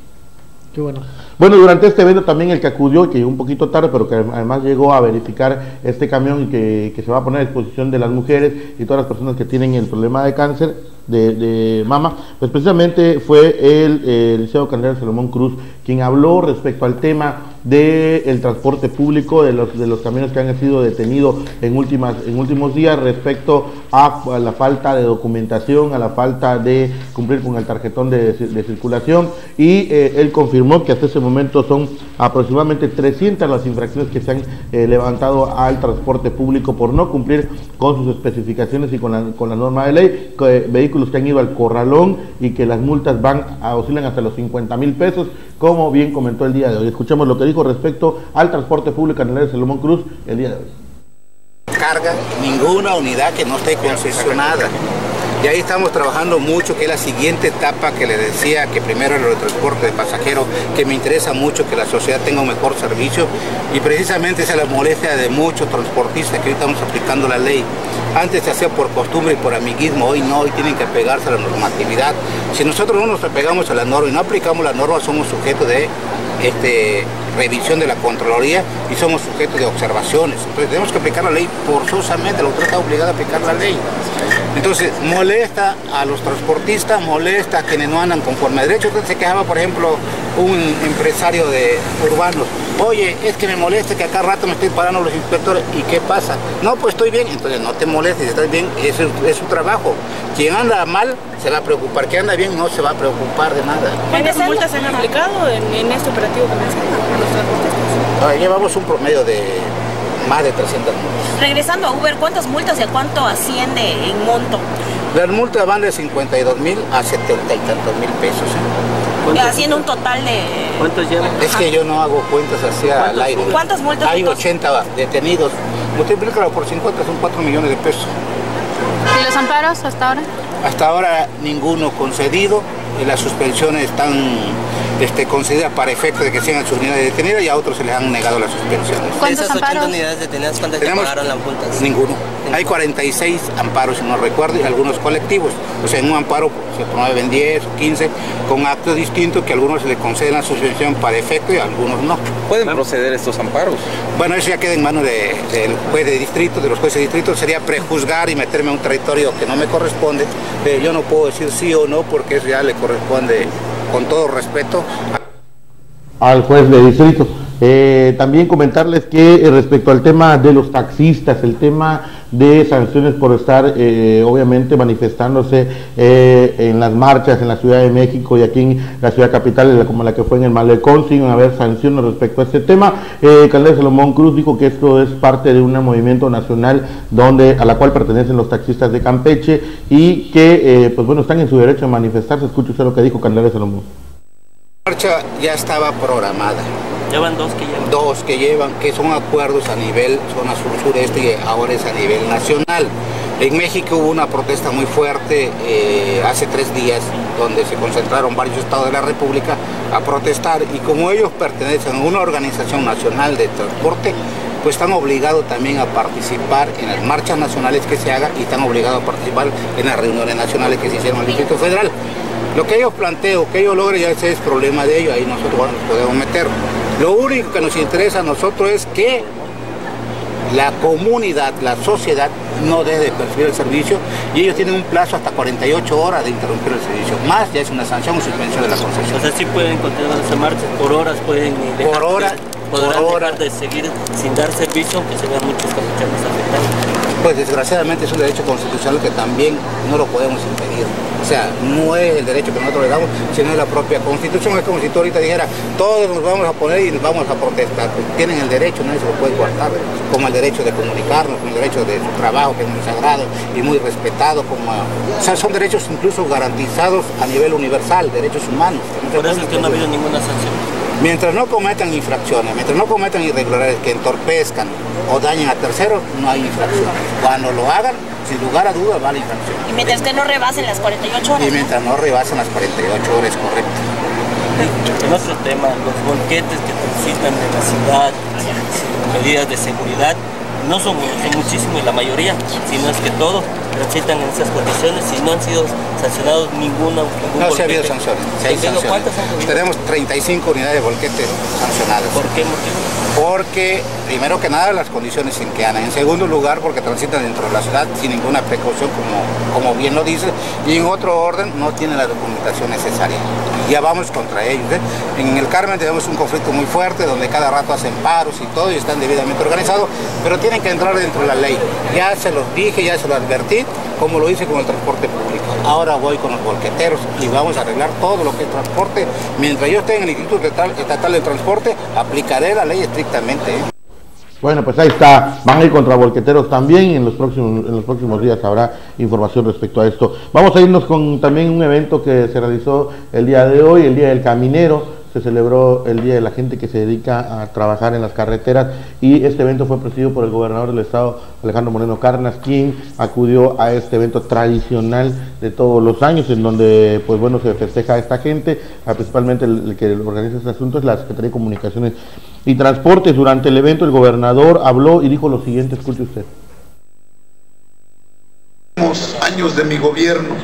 Qué bueno. Bueno, durante este evento también el que acudió, que llegó un poquito tarde, pero que además llegó a verificar este camión y que, que se va a poner a disposición de las mujeres y todas las personas que tienen el problema de cáncer, de, de, mama, pues precisamente fue el, liceo Candela Salomón Cruz quien habló respecto al tema del transporte público, de los, de los camiones que han sido detenidos en, últimas, en últimos días respecto a, la falta de documentación, a la falta de cumplir con el tarjetón de, de circulación y eh, él confirmó que hasta ese momento son aproximadamente 300 las infracciones que se han eh, levantado al transporte público por no cumplir con sus especificaciones y con la, con la norma de ley, eh, vehículos que han ido al corralón y que las multas van a, oscilan hasta los 50 mil pesos, como bien comentó el día de hoy. Escuchemos lo que dijo respecto al transporte público en el área de Salomón Cruz el día de hoy. Carga ninguna unidad que no esté concesionada. Y ahí estamos trabajando mucho, que es la siguiente etapa que le decía, que primero el transporte de pasajeros, que me interesa mucho que la sociedad tenga un mejor servicio y precisamente esa es la molestia de muchos transportistas que hoy estamos aplicando la ley. Antes se hacía por costumbre y por amiguismo, hoy no, hoy tienen que apegarse a la normatividad. Si nosotros no nos apegamos a la norma y no aplicamos la norma, somos sujetos de este, revisión de la Contraloría y somos sujetos de observaciones. Entonces tenemos que aplicar la ley forzosamente, la autoridad está obligada a aplicar la ley. Entonces molesta a los transportistas, molesta a quienes no andan conforme a derecho. Entonces se quejaba, por ejemplo, un empresario de urbanos, oye, es que me molesta que acá rato me estoy parando los inspectores, ¿y qué pasa? No, pues estoy bien, entonces no te molestes, si estás bien, es, es su trabajo. Quien anda mal se va a preocupar, quien anda bien no se va a preocupar de nada. ¿Cuántas multas se han aplicado en, en este operativo que mencionan los transportistas? Ahora, llevamos un promedio de más de 300 multas. Regresando a Uber, ¿cuántas multas y a cuánto asciende en monto? Las multas van de 52 mil a 70 y tantos mil pesos. ¿eh? Haciendo un total de... ¿Cuántos llevan? Es que yo no hago cuentas hacia al aire. ¿Cuántas multas? Hay entonces? 80 detenidos. Multiplícalo por 50, son 4 millones de pesos. ¿Y los amparos hasta ahora? Hasta ahora ninguno concedido. Y las suspensiones están este, concedidas para efecto de que sigan sus unidades detenidas y a otros se les han negado las suspensiones. ¿Cuántos amparos? unidades detenidas, ¿cuántas te Tenemos pagaron las multas? Ninguno. Hay 46 amparos, si no recuerdo, y algunos colectivos. O sea, en un amparo se promueven 10 o 15 con actos distintos que a algunos se les conceden la suspensión para efecto y a algunos no. ¿Pueden proceder estos amparos? Bueno, eso ya queda en manos de- del juez de distrito, de los jueces de distrito. Sería prejuzgar y meterme a un territorio que no me corresponde. Eh, yo no puedo decir sí o no porque eso ya le corresponde, con todo respeto, al juez de distrito. Eh, también comentarles que eh, respecto al tema de los taxistas, el tema de sanciones por estar eh, obviamente manifestándose eh, en las marchas en la Ciudad de México y aquí en la ciudad capital, como la que fue en el Malecón, sin haber sanciones respecto a este tema. Eh, Salomón Cruz dijo que esto es parte de un movimiento nacional donde a la cual pertenecen los taxistas de Campeche y que eh, pues bueno están en su derecho a manifestarse. Escuche usted lo que dijo Candela Salomón. La marcha ya estaba programada. Llevan dos que llevan. Dos que llevan, que son acuerdos a nivel zona sur-sureste y ahora es a nivel nacional. En México hubo una protesta muy fuerte eh, hace tres días, donde se concentraron varios estados de la República a protestar y como ellos pertenecen a una organización nacional de transporte, pues están obligados también a participar en las marchas nacionales que se hagan y están obligados a participar en las reuniones nacionales que se hicieron en el Distrito Federal. Lo que ellos plantean, que ellos logren, ya ese es problema de ellos, ahí nosotros nos podemos meter. Lo único que nos interesa a nosotros es que la comunidad, la sociedad no deje de percibir el servicio y ellos tienen un plazo hasta 48 horas de interrumpir el servicio. Más ya es una sanción o suspensión de la concesión. O sea, sí pueden continuar esa marcha, por horas pueden eh, dejar, Por hora, podrán por hora. dejar de seguir sin dar servicio, aunque se vean muchos capuchanos afectados. Pues desgraciadamente es un derecho constitucional que también no lo podemos impedir. O sea, no es el derecho que nosotros le damos, sino es la propia constitución. Es como si tú ahorita dijeras, todos nos vamos a poner y nos vamos a protestar. Pues tienen el derecho, nadie se lo puede cortar, como el derecho de comunicarnos, como el derecho de su trabajo, que es muy sagrado y muy respetado. Como, son derechos incluso garantizados a nivel universal, derechos humanos. Por eso es que no ha habido ninguna sanción. Mientras no cometan infracciones, mientras no cometan irregularidades que entorpezcan o dañen a terceros, no hay infracción. Cuando lo hagan, sin lugar a dudas, va la infracción. Y mientras que no rebasen las 48 horas. Y mientras no rebasen las 48 horas, correcto. En otro tema, los volquetes que transitan de la ciudad sin medidas de seguridad no son, son muchísimos, la mayoría, sino es que todo transitan en esas condiciones y no han sido sancionados ninguna. No, se ha habido sanciones. sanciones. ¿Cuántas? Tenemos 35 unidades de volquete sancionadas. ¿Por qué motivo? Porque, primero que nada, las condiciones en que andan. En segundo lugar, porque transitan dentro de la ciudad sin ninguna precaución, como, como bien lo dice. Y en otro orden, no tienen la documentación necesaria. Ya vamos contra ellos. ¿eh? En el Carmen tenemos un conflicto muy fuerte, donde cada rato hacen paros y todo, y están debidamente organizados, pero tienen que entrar dentro de la ley. Ya se los dije, ya se los advertí, como lo hice con el transporte público. Ahora voy con los volqueteros y vamos a arreglar todo lo que es transporte. Mientras yo esté en el Instituto Estatal, de Transporte, aplicaré la ley estrictamente. Bueno, pues ahí está. Van a ir contra volqueteros también. En los próximos, en los próximos días habrá información respecto a esto. Vamos a irnos con también un evento que se realizó el día de hoy, el Día del Caminero. Se celebró el Día de la Gente que se dedica a trabajar en las carreteras y este evento fue presidido por el gobernador del estado, Alejandro Moreno Cárdenas, quien acudió a este evento tradicional de todos los años, en donde, pues bueno, se festeja a esta gente, principalmente el, que organiza este asunto es la Secretaría de Comunicaciones y Transportes. Durante el evento el gobernador habló y dijo lo siguiente, escuche usted. años de mi gobierno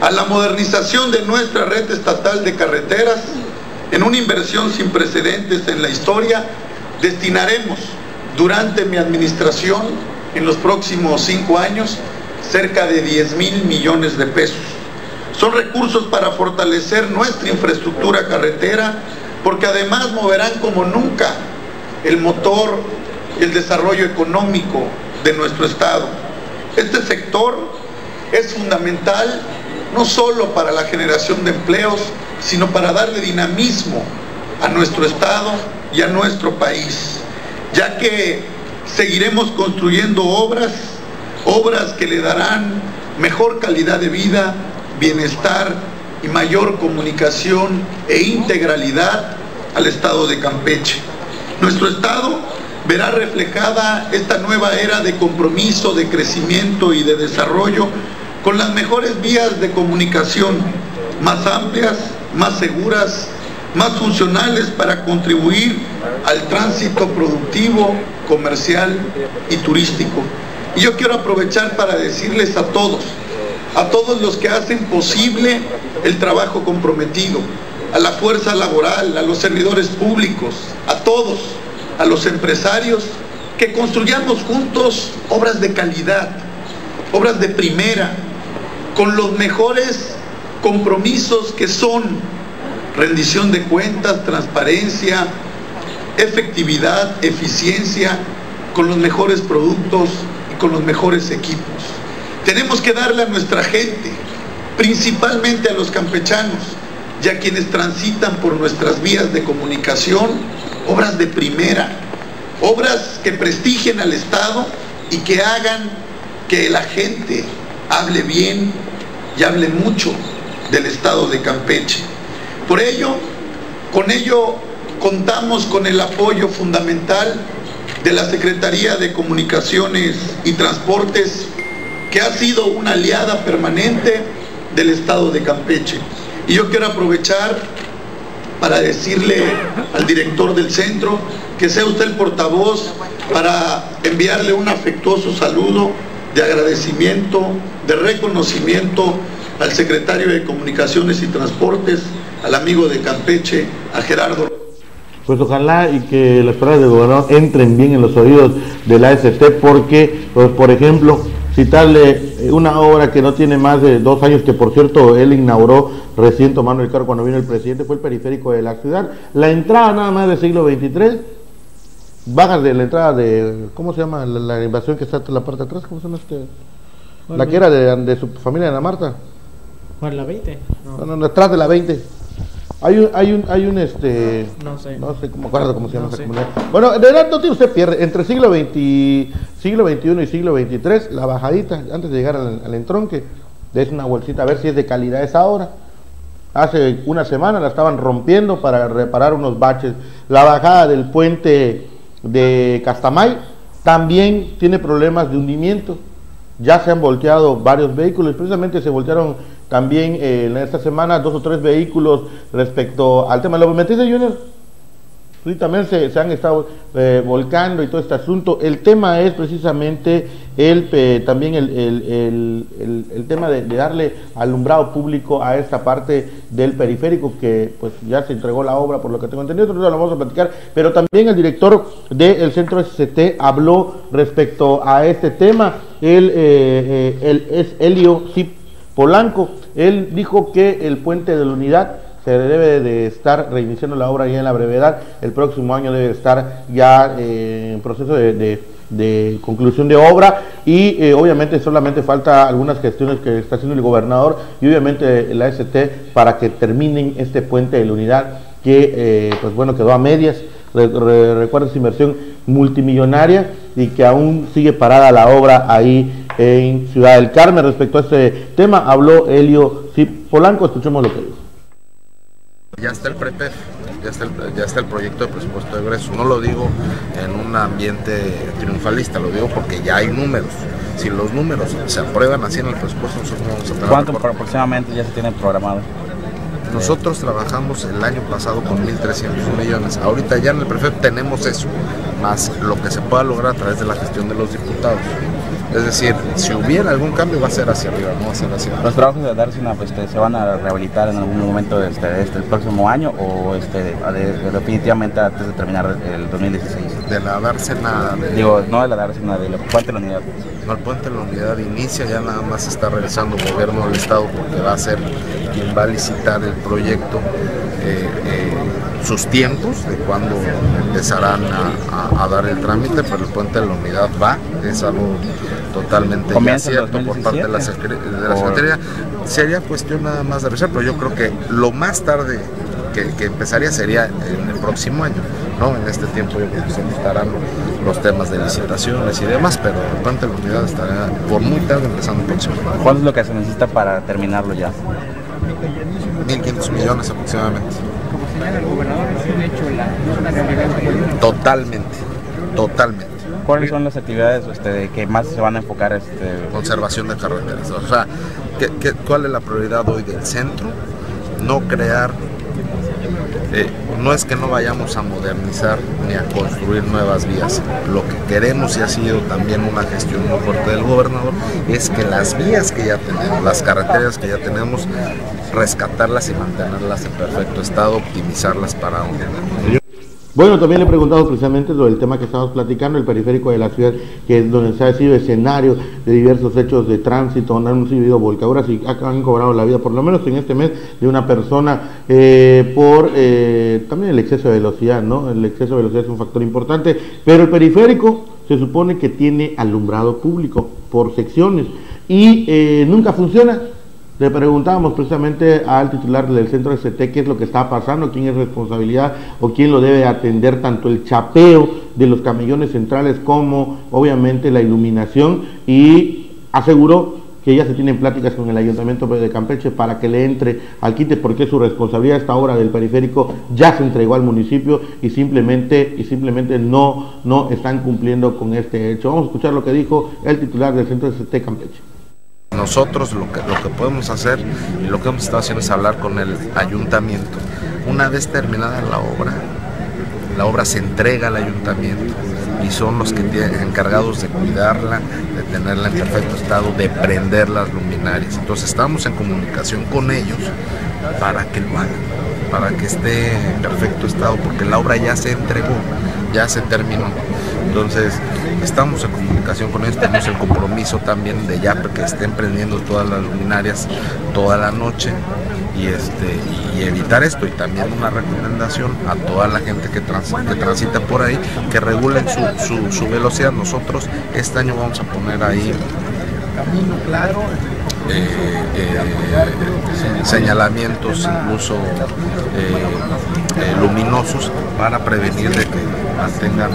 a la modernización de nuestra red estatal de carreteras en una inversión sin precedentes en la historia destinaremos durante mi administración en los próximos cinco años cerca de 10 mil millones de pesos. Son recursos para fortalecer nuestra infraestructura carretera porque además moverán como nunca el motor el desarrollo económico de nuestro estado. Este sector es fundamental no solo para la generación de empleos, sino para darle dinamismo a nuestro estado y a nuestro país, ya que seguiremos construyendo obras, obras que le darán mejor calidad de vida, bienestar y mayor comunicación e integralidad al estado de Campeche. Nuestro estado verá reflejada esta nueva era de compromiso, de crecimiento y de desarrollo con las mejores vías de comunicación, más amplias, más seguras, más funcionales para contribuir al tránsito productivo, comercial y turístico. Y yo quiero aprovechar para decirles a todos, a todos los que hacen posible el trabajo comprometido, a la fuerza laboral, a los servidores públicos, a todos, a los empresarios, que construyamos juntos obras de calidad, obras de primera, con los mejores compromisos que son rendición de cuentas, transparencia, efectividad, eficiencia, con los mejores productos y con los mejores equipos. Tenemos que darle a nuestra gente, principalmente a los campechanos y a quienes transitan por nuestras vías de comunicación, obras de primera, obras que prestigien al Estado y que hagan que la gente hable bien y hable mucho del Estado de Campeche. Por ello, con ello contamos con el apoyo fundamental de la Secretaría de Comunicaciones y Transportes, que ha sido una aliada permanente del Estado de Campeche. Y yo quiero aprovechar para decirle al director del centro que sea usted el portavoz para enviarle un afectuoso saludo de agradecimiento, de reconocimiento al secretario de Comunicaciones y Transportes, al amigo de Campeche, a Gerardo. Pues ojalá y que las palabras del gobernador entren bien en los oídos de la ST porque, pues, por ejemplo, citarle una obra que no tiene más de dos años, que por cierto él inauguró recién tomando el cargo cuando vino el presidente, fue el periférico de la ciudad. La entrada nada más del siglo XXIII, bajas de la entrada de, ¿cómo se llama? La, la invasión que está en la parte de atrás, ¿cómo se llama este? La que era de, de su familia, Ana Marta. ¿Cuál, la 20? No. No, de la 20. Hay un, hay un, hay un este, No sé. no sé cómo acuerdo cómo se llama No esa sé. comunidad. Bueno, de verdad no tiene usted pierde. Entre siglo XX, siglo XXI y siglo XXIII, la bajadita, antes de llegar al, al entronque, es una bolsita a ver si es de calidad esa hora. Hace una semana la estaban rompiendo para reparar unos baches. La bajada del puente de Castamay también tiene problemas de hundimiento. Ya se han volteado varios vehículos, precisamente se voltearon también eh, en esta semana dos o tres vehículos respecto al tema. ¿Lo metiste, Junior? También se, han estado eh, volcando y todo este asunto. El tema es precisamente el, también el, el- el- tema de, darle alumbrado público a esta parte del periférico que pues ya se entregó la obra por lo que tengo entendido, nosotros lo vamos a platicar, pero también el director del centro SCT habló respecto a este tema, él, eh, eh, es Helio Zip Polanco, él dijo que el puente de la unidad se debe de estar reiniciando la obra ya en la brevedad. El próximo año debe estar ya eh, en proceso de, conclusión de obra y eh, obviamente solamente falta algunas gestiones que está haciendo el gobernador y obviamente la ST para que terminen este puente de la unidad que eh, pues bueno quedó a medias. Re- re- recuerda esa inversión multimillonaria y que aún sigue parada la obra ahí en Ciudad del Carmen. Respecto a este tema habló Helio Polanco, escuchemos lo que dijo. Ya está el PREPEF, ya está el, ya está el proyecto de presupuesto de egreso. No lo digo en un ambiente triunfalista, lo digo porque ya hay números. Si los números se aprueban así en el presupuesto, nosotros vamos a tener ¿Cuánto recorte. aproximadamente ya se tiene programado? Nosotros trabajamos el año pasado con 1.300 millones. Ahorita ya en el prefecto tenemos eso, más lo que se pueda lograr a través de la gestión de los diputados. Es decir, si hubiera algún cambio va a ser hacia arriba, no va a ser hacia abajo. ¿Los trabajos de Dársena pues, este, se van a rehabilitar en algún momento este, este, el próximo año o este, de- de- definitivamente antes de terminar el 2016? De la Dársena... de- Digo, no de la Dársena, de la Puente de la Unidad. No, el puente de la unidad inicia, ya nada más está realizando el gobierno del estado porque va a ser quien va a licitar el proyecto, eh, eh, sus tiempos de cuándo empezarán a, a- a dar el trámite, pero el puente de la unidad va, es algo totalmente ya ¿Comienza en cierto por parte de la, 2017? Secre- de la ¿O- Secretaría. Sería cuestión nada más de revisar, pero yo creo que lo más tarde que, que empezaría sería en el próximo año. ¿no? En este tiempo yo creo que se necesitarán los temas de licitaciones y demás, pero el puente de la unidad estará por muy tarde empezando el próximo año. ¿Cuánto es lo que se necesita para terminarlo ya? 1.500 millones aproximadamente. Totalmente, totalmente. ¿Cuáles son las actividades este, de que más se van a enfocar? Este... Conservación de carreteras. O sea, ¿qué- qué- cuál es la prioridad hoy del centro? No crear, eh, no es que no vayamos a modernizar ni a construir nuevas vías. Lo que queremos y ha sido también una gestión muy fuerte del gobernador es que las vías que ya tenemos, las carreteras que ya tenemos, rescatarlas y mantenerlas en perfecto estado, optimizarlas para un Bueno, también le he preguntado precisamente sobre el tema que estamos platicando, el periférico de la ciudad, que es donde se ha sido escenario de diversos hechos de tránsito, donde han subido volcaduras y ha- han cobrado la vida, por lo menos en este mes, de una persona eh, por eh, también el exceso de velocidad, ¿no? El exceso de velocidad es un factor importante, pero el periférico se supone que tiene alumbrado público por secciones y eh, nunca funciona. Le preguntábamos precisamente al titular del centro ST qué es lo que está pasando, quién es responsabilidad o quién lo debe atender, tanto el chapeo de los camellones centrales como obviamente la iluminación y aseguró que ya se tienen pláticas con el ayuntamiento de Campeche para que le entre al quite porque su responsabilidad esta obra del periférico ya se entregó al municipio y simplemente y simplemente no no están cumpliendo con este hecho. Vamos a escuchar lo que dijo el titular del centro ST Campeche. Nosotros lo que, lo que podemos hacer y lo que hemos estado haciendo es hablar con el ayuntamiento. Una vez terminada la obra, la obra se entrega al ayuntamiento y son los que tienen encargados de cuidarla, de tenerla en perfecto estado, de prender las luminarias. Entonces estamos en comunicación con ellos para que lo hagan, para que esté en perfecto estado, porque la obra ya se entregó, ya se terminó. Entonces, estamos en comunicación con ellos, tenemos el compromiso también de ya que estén prendiendo todas las luminarias toda la noche y este y evitar esto y también una recomendación a toda la gente que, trans- que transita por ahí que regulen su, su- su velocidad. Nosotros este año vamos a poner ahí eh, eh, señalamientos incluso eh, eh, luminosos para prevenir de que mantengan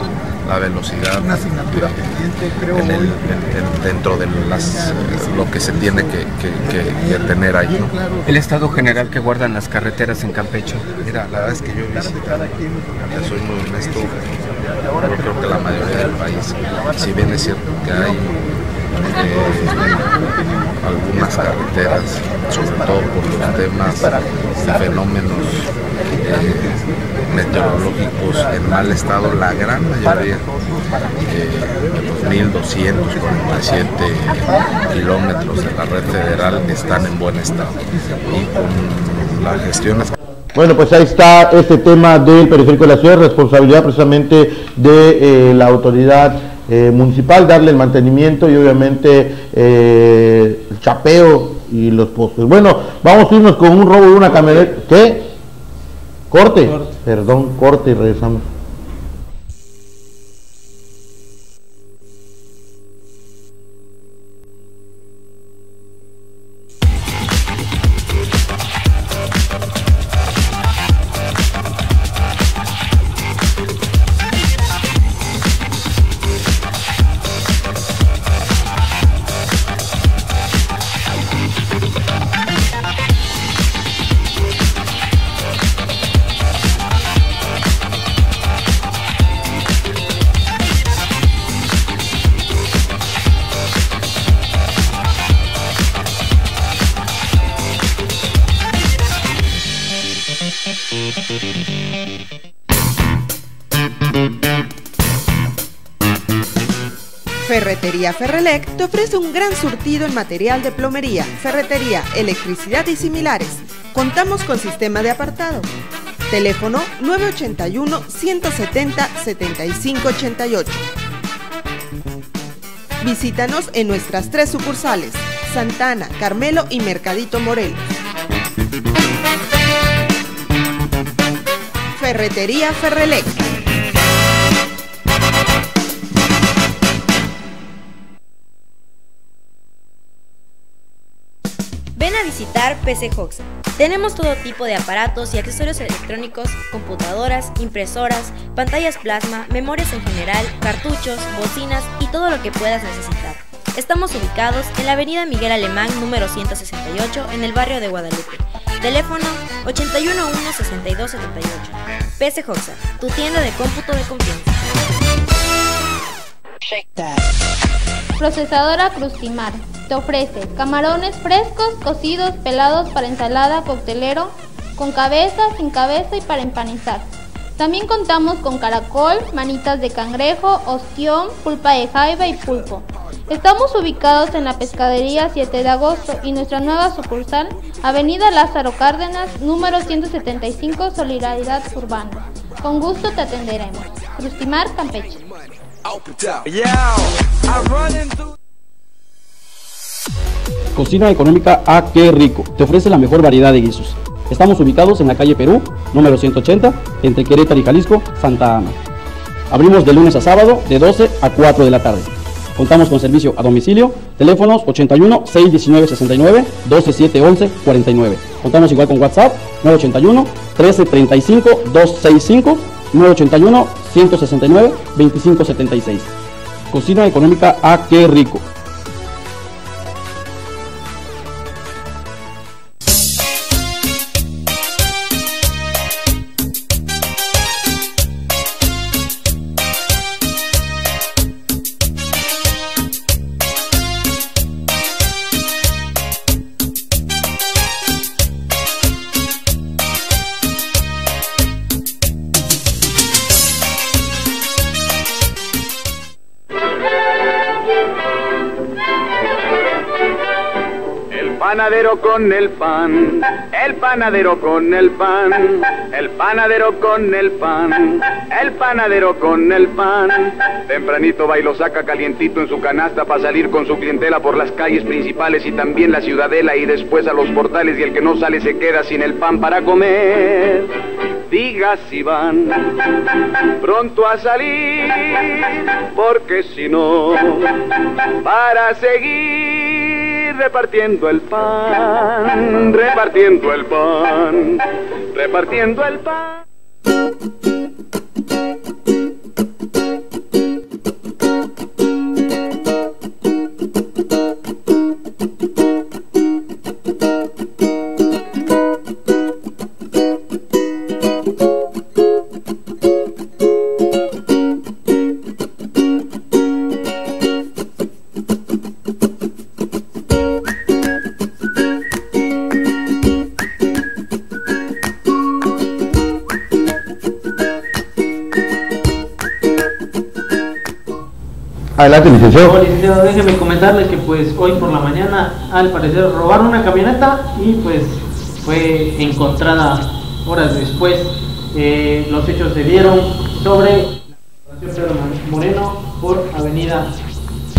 la velocidad eh, en el- en- en- dentro de las, lo que se tiene que, que- que- que tener ahí. ¿no? El estado general que guardan las carreteras en Campeche. Mira, la verdad es que yo he visitado, te soy muy honesto, yo creo que la mayoría del país, si bien es cierto que hay eh, algunas carreteras, sobre todo por los temas y fenómenos eh, meteorológicos en mal estado, la gran mayoría, eh, 2.247 kilómetros de la red federal están en buen estado. Y con la gestión bueno, pues ahí está este tema del periférico de la ciudad, responsabilidad precisamente de eh, la autoridad eh, municipal, darle el mantenimiento y obviamente eh, el chapeo y los postes. Bueno, vamos a irnos con un robo de una camioneta. ¿Qué? Corte. Perdón, corte y regresamos. Ferrelec te ofrece un gran surtido en material de plomería, ferretería, electricidad y similares. Contamos con sistema de apartado. Teléfono 981-170-7588. Visítanos en nuestras tres sucursales, Santana, Carmelo y Mercadito Morelos. Ferretería Ferrelec. Visitar PC Hoxa. Tenemos todo tipo de aparatos y accesorios electrónicos, computadoras, impresoras, pantallas plasma, memorias en general, cartuchos, bocinas y todo lo que puedas necesitar. Estamos ubicados en la avenida Miguel Alemán número 168 en el barrio de Guadalupe. Teléfono 811-6278. PC Hoxa, tu tienda de cómputo de confianza. Procesadora Crustimar te ofrece camarones frescos, cocidos, pelados para ensalada, coctelero, con cabeza, sin cabeza y para empanizar. También contamos con caracol, manitas de cangrejo, ostión, pulpa de jaiba y pulpo. Estamos ubicados en la pescadería 7 de agosto y nuestra nueva sucursal, Avenida Lázaro Cárdenas, número 175, Solidaridad Urbana. Con gusto te atenderemos. Crustimar Campeche. Cocina económica A Qué Rico. Te ofrece la mejor variedad de guisos. Estamos ubicados en la calle Perú, número 180, entre Querétaro y Jalisco, Santa Ana. Abrimos de lunes a sábado de 12 a 4 de la tarde. Contamos con servicio a domicilio, teléfonos 81 619 69 12 7 11 49. Contamos igual con WhatsApp 981 13 35 265 981 169 2576. Cocina económica A Qué Rico. Con el pan, el panadero con el pan, el panadero con el pan, el panadero con el pan. Tempranito va y lo saca calientito en su canasta para salir con su clientela por las calles principales y también la ciudadela y después a los portales y el que no sale se queda sin el pan para comer. Diga si van pronto a salir, porque si no, para seguir repartiendo el pan, repartiendo el pan, repartiendo el pan. Adelante, licenciado. Oh, licenciado, déjeme comentarle que pues hoy por la mañana al parecer robaron una camioneta y pues fue encontrada horas después. Eh, los hechos se dieron sobre la Pedro Moreno por Avenida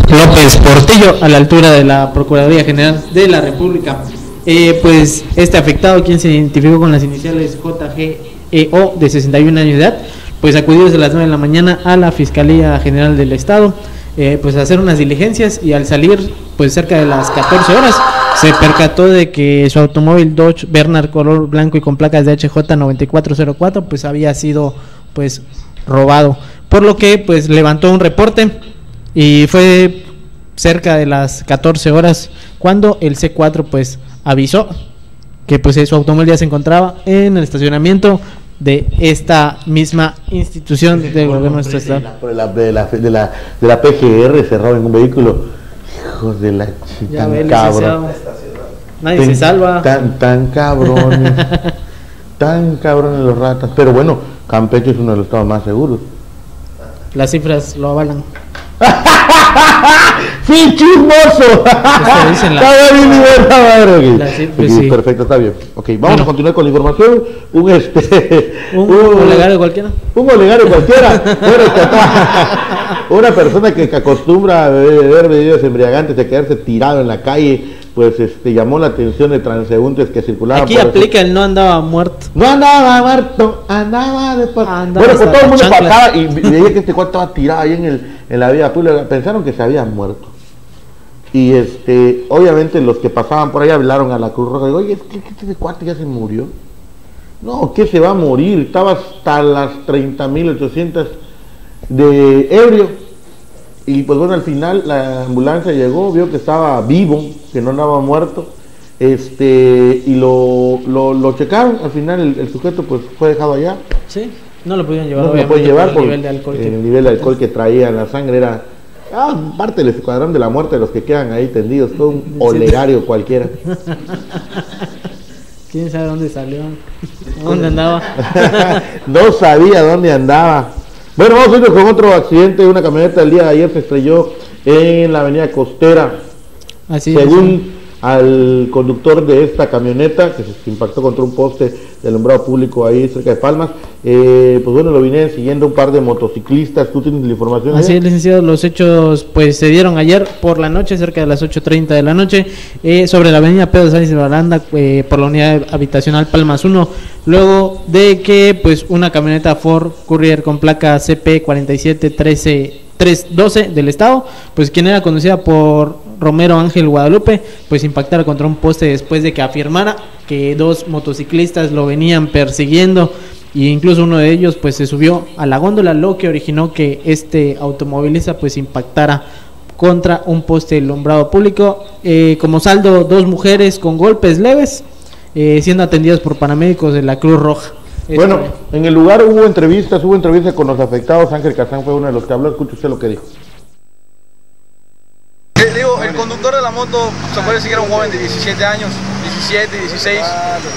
López Portillo a la altura de la Procuraduría General de la República. Eh, pues este afectado, quien se identificó con las iniciales JGEO de 61 años de edad, pues acudió desde las 9 de la mañana a la Fiscalía General del Estado, eh, pues hacer unas diligencias y al salir pues cerca de las 14 horas se percató de que su automóvil Dodge Bernard color blanco y con placas de HJ 9404 pues había sido pues robado, por lo que pues levantó un reporte y fue cerca de las 14 horas cuando el C4 pues avisó que pues su automóvil ya se encontraba en el estacionamiento de esta misma institución del gobierno de nuestro estado. De la, de, la, de, la, de la PGR cerrado en un vehículo. Hijos de la chica, tan cabrón. Nadie se salva. Tan, tan cabrones. [LAUGHS] tan cabrones los ratas. Pero bueno, Campeche es uno de los estados más seguros. Las cifras lo avalan. [LAUGHS] ¡Sí, chismoso! Está bien, mi buena madre, ok. La cif- pues sí. Perfecto, está bien. Ok, vamos Bueno. a continuar con la información. Un este. [LAUGHS] Un olegario cualquiera. Un olegario cualquiera. Bueno, que acá- [LAUGHS] una persona que, que acostumbra a beber, bebidas embriagantes y a quedarse tirado en la calle, pues este llamó la atención de transeúntes que circulaban. Aquí aplica el no andaba muerto. No andaba muerto, andaba de Bueno, pues todo el mundo pasaba y veía que este cuarto estaba tirado ahí en, el, en la vía pública. Pensaron que se había muerto. Y este, obviamente los que pasaban por ahí hablaron a la Cruz Roja. Digo, oye, ¿qué, qué este cuarto ya se murió? No, que se va a morir. Estaba hasta las 30.800 de ebrio. Y pues bueno, al final la ambulancia llegó, vio que estaba vivo, que no andaba muerto. Este, y lo, lo, lo checaron. Al final el, el sujeto pues fue dejado allá. Sí, no lo pudieron llevar. No lo pueden llevar por el nivel de alcohol que- el nivel de alcohol que traía en la sangre era ah, parte del escuadrón de la muerte de los que quedan ahí tendidos, todo un [LAUGHS] olegario cualquiera. [LAUGHS] ¿Quién sabe dónde salió? [LAUGHS] ¿Dónde andaba? no sabía dónde andaba. Bueno, vamos a con otro accidente. Una camioneta el día de ayer se estrelló en la avenida Costera. Así Según al conductor de esta camioneta, que se impactó contra un poste del alumbrado público ahí cerca de Palmas, eh, pues bueno, lo vinieron siguiendo un par de motociclistas. ¿Tú tienes la información? Así es, licenciado. Los hechos pues se dieron ayer por la noche, cerca de las 8.30 de la noche, eh, sobre la avenida Pedro Sánchez de Baranda, eh, por la unidad habitacional Palmas 1, luego de que pues una camioneta Ford Courier con placa CP 4713 del estado, pues quien era conducida por Romero Ángel Guadalupe, pues impactara contra un poste después de que afirmara que dos motociclistas lo venían persiguiendo y incluso uno de ellos pues se subió a la góndola, lo que originó que este automovilista pues impactara contra un poste alumbrado público. Eh, como saldo, dos mujeres con golpes leves eh, siendo atendidas por paramédicos de la Cruz Roja. Bueno, en el lugar hubo entrevistas, hubo entrevistas con los afectados. Ángel Cazán fue uno de los que habló. Escuche usted lo que dijo. El conductor de la moto se puede decir que era un joven de 17 años, 17, 16,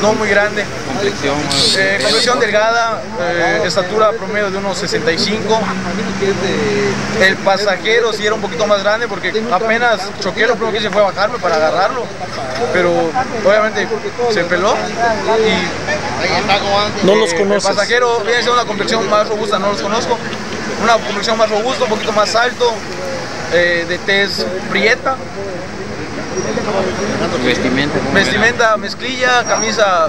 no muy grande. Complexión. Eh, complexión delgada, eh, estatura promedio de unos 65. El pasajero sí era un poquito más grande porque apenas choqué, lo primero que hice fue bajarme para agarrarlo. Pero obviamente se peló y No los conoces. El pasajero viene siendo una complexión más robusta, no los conozco. Una complexión más robusta, un poquito más alto, eh, de tez prieta. Vestimenta. ¿cómo Vestimenta, mezclilla, camisa.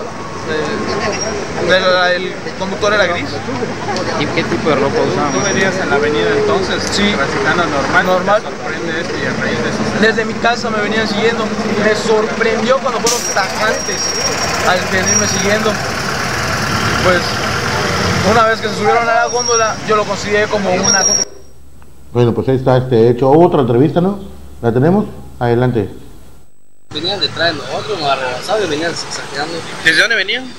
eh, de la- el conductor era gris. ¿Y qué tipo de ropa usaba? ¿Tú venías en la avenida entonces? Sí. Transitando normal. Normal. sorprende esto y a raíz de eso? Desde mi casa me venían siguiendo. Me sorprendió cuando fueron tajantes al venirme siguiendo. Pues una vez que se subieron a la góndola, yo lo consideré como una Bueno, pues ahí está este hecho. Hubo otra entrevista, ¿no? ¿La tenemos? Adelante. Venían detrás de nosotros, nos arrebasaban y venían saqueando. ¿Desde dónde venían?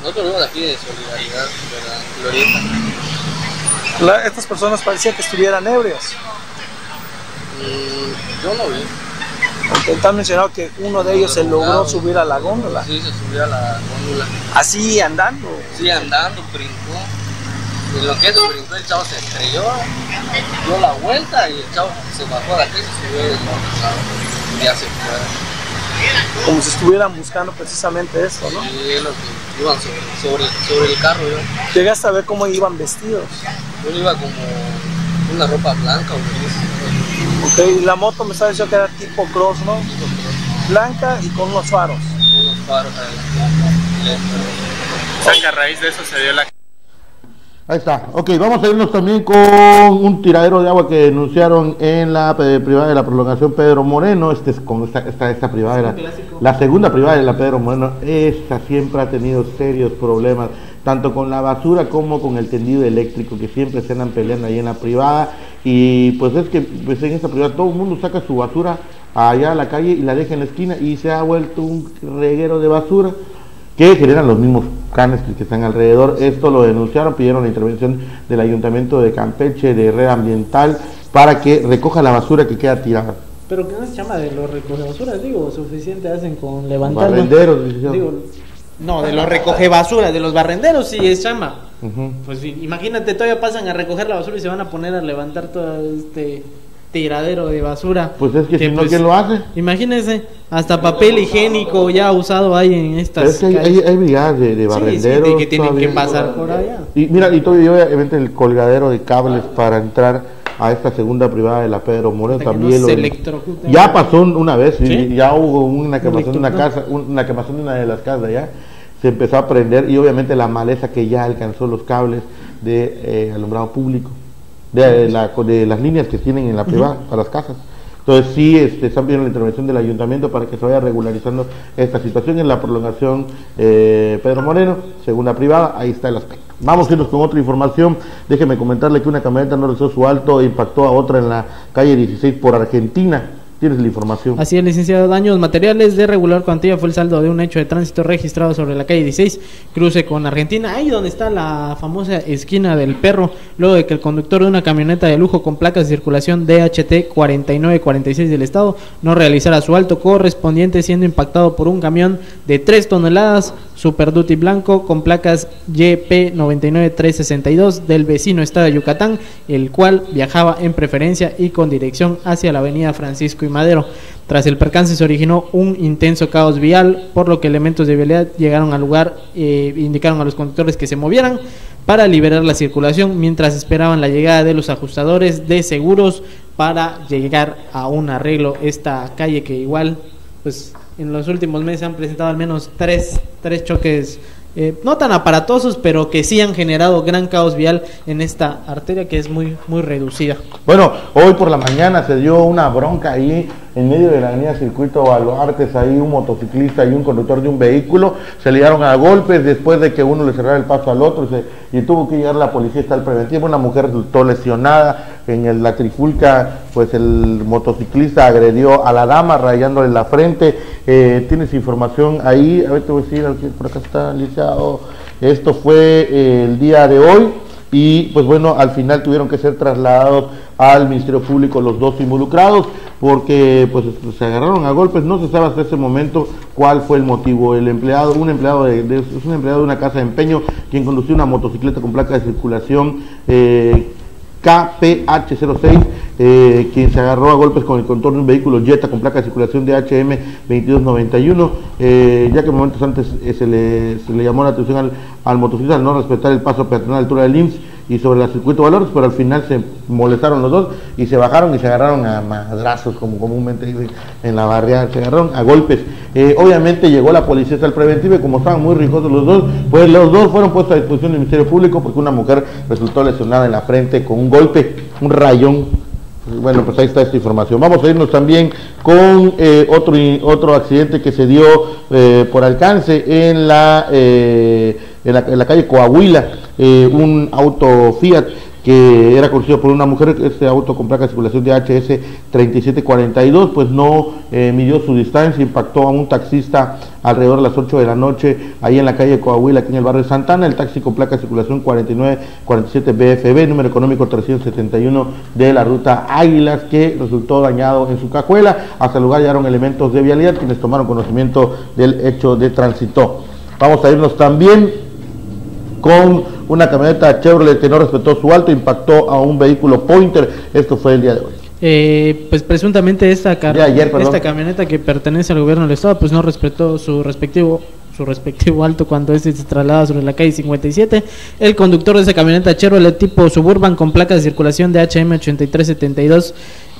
Nosotros venimos de aquí de Solidaridad, de la Glorieta. La- estas personas parecía que estuvieran ebrias. Mm, yo no vi. Porque te han mencionado que uno de ellos se logró subir a la góndola. Sí, se subió a la góndola. Así andando. Sí, andando, brincó. En lo que eso brincó, el chavo se estrelló, dio la vuelta y el chavo se bajó de aquí y se subió del y ya se fue. Como si estuvieran buscando precisamente eso, ¿no? Es lo que iban sobre, sobre, sobre el carro. Yo, ¿Llegaste a ver cómo iban vestidos? yo iba como una ropa blanca o gris, Ok, y la moto me está diciendo que era tipo cross, ¿no? Blanca y con unos faros. unos faros ahí. O sea que a raíz de eso se dio la Ahí está. Ok, vamos a irnos también con un tiradero de agua que denunciaron en la privada de la prolongación Pedro Moreno. Este es con esta, esta, esta privada, de la, la segunda privada de la Pedro Moreno. Esta siempre ha tenido serios problemas, tanto con la basura como con el tendido eléctrico, que siempre se andan peleando ahí en la privada. Y pues es que pues en esta privada todo el mundo saca su basura allá a la calle y la deja en la esquina y se ha vuelto un reguero de basura que generan los mismos canes que, están alrededor. Esto lo denunciaron, pidieron la intervención del Ayuntamiento de Campeche, de Red Ambiental, para que recoja la basura que queda tirada. Pero que no se llama de los recoge basura, digo, suficiente hacen con levantarlo. Barrenderos. Digo, no, de los recoge basura, de los barrenderos sí es llama. Ujú. Pues sí, imagínate, todavía pasan a recoger la basura y se van a poner a levantar todo este tiradero de basura. Pues es que, si no, pues, ¿quién lo hace? Imagínense, hasta papel higiénico ya usado hay en Pero estas es que hay, hay, hay brigadas de, de Sí, sí, barrenderos. de que tienen que pasar por allá. Y mira, y todavía obviamente el colgadero de cables para entrar a esta segunda privada de la Pedro Moreno que también no lo- ya pasó un- una vez y ¿Sí? ya hubo una quemación de una casa un- una quemación de una de las casas ya se empezó a prender y obviamente la maleza que ya alcanzó los cables de eh, alumbrado público de, la- de las líneas que tienen en la privada para las casas entonces sí este, están pidiendo la intervención del ayuntamiento para que se vaya regularizando esta situación en la prolongación eh, Pedro Moreno, segunda privada, ahí está el aspecto. Vamos a irnos con otra información. Déjeme comentarle que una camioneta no realizó su alto e impactó a otra en la calle 16 por Argentina. Tienes la información. Así es, licenciado. Daños materiales de regular cuantía fue el saldo de un hecho de tránsito registrado sobre la calle 16, cruce con Argentina, ahí donde está la famosa esquina del perro, luego de que el conductor de una camioneta de lujo con placas de circulación DHT 4946 del estado no realizara su alto correspondiente siendo impactado por un camión de 3 toneladas Super Duty blanco con placas YP99362 del vecino estado de Yucatán, el cual viajaba en preferencia y con dirección hacia la avenida Francisco y Madero. Tras el percance se originó un intenso caos vial, por lo que elementos de vialidad llegaron al lugar e indicaron a los conductores que se movieran para liberar la circulación mientras esperaban la llegada de los ajustadores de seguros para llegar a un arreglo esta calle que igual pues en los últimos meses han presentado al menos tres, tres choques eh, no tan aparatosos pero que sí han generado gran caos vial en esta arteria que es muy muy reducida. Bueno, hoy por la mañana se dio una bronca ahí en medio de la avenida Circuito Baluartes, ahí un motociclista y un conductor de un vehículo se liaron a golpes después de que uno le cerrara el paso al otro y, tuvo que llegar la policía está el preventivo, una mujer resultó lesionada en el- la trifulca, pues el motociclista agredió a la dama rayándole la frente, Eh, tienes información ahí, a ver te voy a decir, por acá está lisiado, esto fue eh, el día de hoy y pues bueno, al final tuvieron que ser trasladados al Ministerio Público los dos involucrados porque pues se agarraron a golpes, no se sabe hasta ese momento cuál fue el motivo. El empleado, un empleado de, es un empleado de una casa de empeño quien conducía una motocicleta con placa de circulación eh, KPH06, eh, quien se agarró a golpes con el contorno de un vehículo Jetta con placa de circulación de HM 2291, eh, ya que momentos antes eh, se, le, se le llamó la atención al, al motociclista al no respetar el paso peatonal a la altura del IMSS y sobre el circuito Valores, pero al final se molestaron los dos y se bajaron y se agarraron a madrazos, como comúnmente dicen en la barriada, se agarraron a golpes. Eh, obviamente llegó la policía hasta el preventivo y como estaban muy rijosos los dos, pues los dos fueron puestos a disposición del Ministerio Público porque una mujer resultó lesionada en la frente con un golpe, un rayón. Bueno, pues ahí está esta información. Vamos a irnos también con eh, otro, otro accidente que se dio eh, por alcance la, eh, en la, en la calle Coahuila, eh, un auto Fiat que era conducido por una mujer, este auto con placa de circulación de HS 3742, pues no eh, midió su distancia, impactó a un taxista alrededor de las 8 de la noche, ahí en la calle Coahuila, aquí en el barrio de Santana, el taxi con placa de circulación 4947 BFB, número económico 371 de la ruta Águilas, que resultó dañado en su cajuela. Hasta el lugar llegaron elementos de vialidad quienes tomaron conocimiento del hecho de tránsito. Vamos a irnos también con una camioneta Chevrolet que no respetó su alto, impactó a un vehículo Pointer. Esto fue el día de hoy. Eh, pues presuntamente esta, ayer, esta camioneta que pertenece al gobierno del estado pues no respetó su respectivo su respectivo alto cuando este se traslada sobre la calle 57. El conductor de esa camioneta Chevrolet tipo Suburban con placa de circulación de HM 8372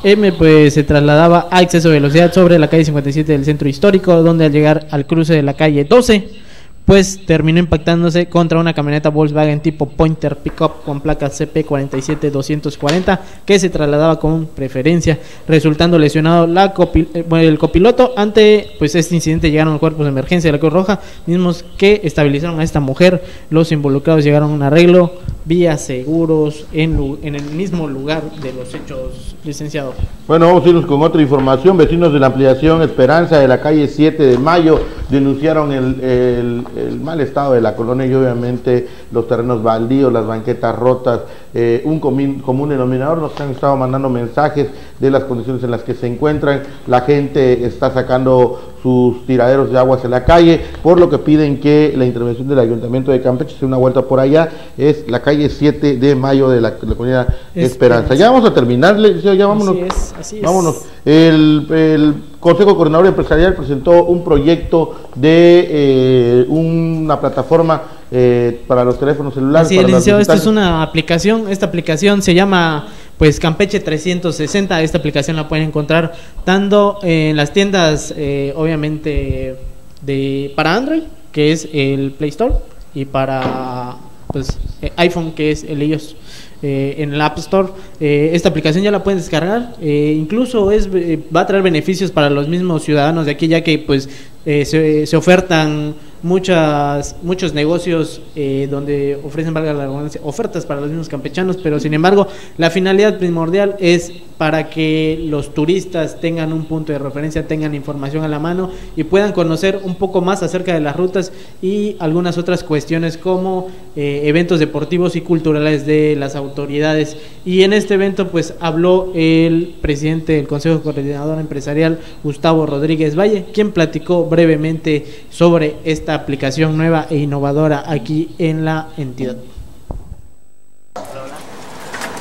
M pues se trasladaba a exceso de velocidad sobre la calle 57 del centro histórico donde al llegar al cruce de la calle 12 pues terminó impactándose contra una camioneta Volkswagen tipo Pointer Pickup con placa CP47240 que se trasladaba con preferencia, resultando lesionado la eh, el copiloto. Ante pues este incidente llegaron cuerpos de emergencia de la Cruz Roja, mismos que estabilizaron a esta mujer. Los involucrados llegaron a un arreglo vía seguros en, en el mismo lugar de los hechos, licenciado. Bueno, vamos a irnos con otra información. Vecinos de la ampliación Esperanza de la calle 7 de Mayo denunciaron el, el- el mal estado de la colonia y obviamente los terrenos baldíos, las banquetas rotas, eh, un comin- común denominador. Nos han estado mandando mensajes de las condiciones en las que se encuentran. La gente está sacando sus tiraderos de aguas en la calle, por lo que piden que la intervención del Ayuntamiento de Campeche se dé una vuelta por allá. Es la calle 7 de Mayo de la, de la comunidad Esperanza. Ya vamos a terminar, ya vámonos. Así es, así es. Vámonos. El, el Consejo Coordinador Empresarial presentó un proyecto de eh, una plataforma eh, para los teléfonos celulares. Las licenciado, esta es una aplicación, esta aplicación se llama pues Campeche 360, esta aplicación la pueden encontrar tanto en las tiendas eh, obviamente de para Android, que es el Play Store, y para pues eh, iPhone, que es el iOS. Eh, en el App Store. Eh, esta aplicación ya la pueden descargar eh, incluso es eh, va a traer beneficios para los mismos ciudadanos de aquí ya que pues eh, se, se ofertan muchas muchos negocios eh, donde ofrecen valga la redundancia, ofertas para los mismos campechanos pero sin embargo la finalidad primordial es para que los turistas tengan un punto de referencia tengan información a la mano y puedan conocer un poco más acerca de las rutas y algunas otras cuestiones como eh, eventos deportivos y culturales de las autoridades. Y en este evento pues habló el presidente del Consejo Coordinador Empresarial Gustavo Rodríguez Valle quien platicó brevemente sobre esta aplicación nueva e innovadora aquí en la entidad.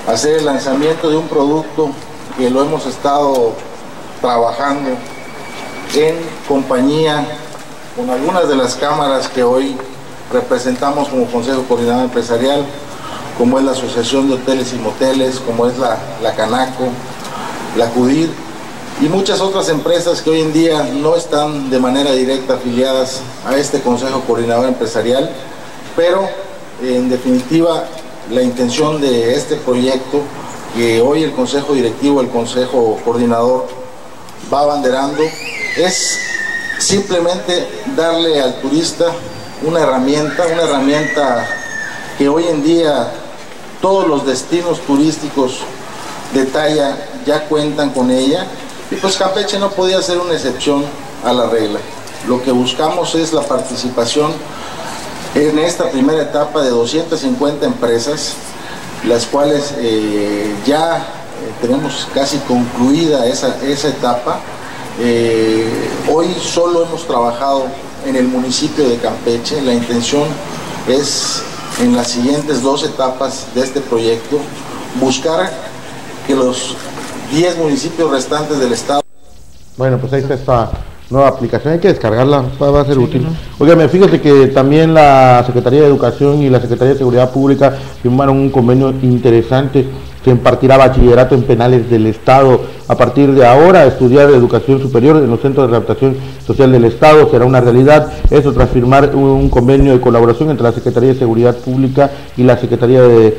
hacer el lanzamiento de un producto que lo hemos estado trabajando en compañía con algunas de las cámaras que hoy representamos como Consejo Coordinador Empresarial, como es la Asociación de Hoteles y Moteles, como es la, la Canaco, la CUDIR y muchas otras empresas que hoy en día no están de manera directa afiliadas a este Consejo Coordinador Empresarial, pero en definitiva la intención de este proyecto que hoy el Consejo Directivo, el Consejo Coordinador va abanderando es simplemente darle al turista una herramienta, una herramienta que hoy en día todos los destinos turísticos de talla ya cuentan con ella y pues Campeche no podía ser una excepción a la regla. Lo que buscamos es la participación en esta primera etapa de 250 empresas, las cuales eh, ya eh, tenemos casi concluida esa, esa etapa. Eh, hoy solo hemos trabajado en el municipio de Campeche. La intención es en las siguientes dos etapas de este proyecto buscar que los 10 municipios restantes del estado Bueno, pues ahí está esta nueva aplicación, hay que descargarla, va a ser útil. Oigan, fíjate que también la Secretaría de Educación y la Secretaría de Seguridad Pública firmaron un convenio interesante. Se impartirá bachillerato en penales del Estado. A partir de ahora, estudiar educación superior en los centros de rehabilitación social del Estado será una realidad. Eso tras firmar un convenio de colaboración entre la Secretaría de Seguridad Pública y la Secretaría de,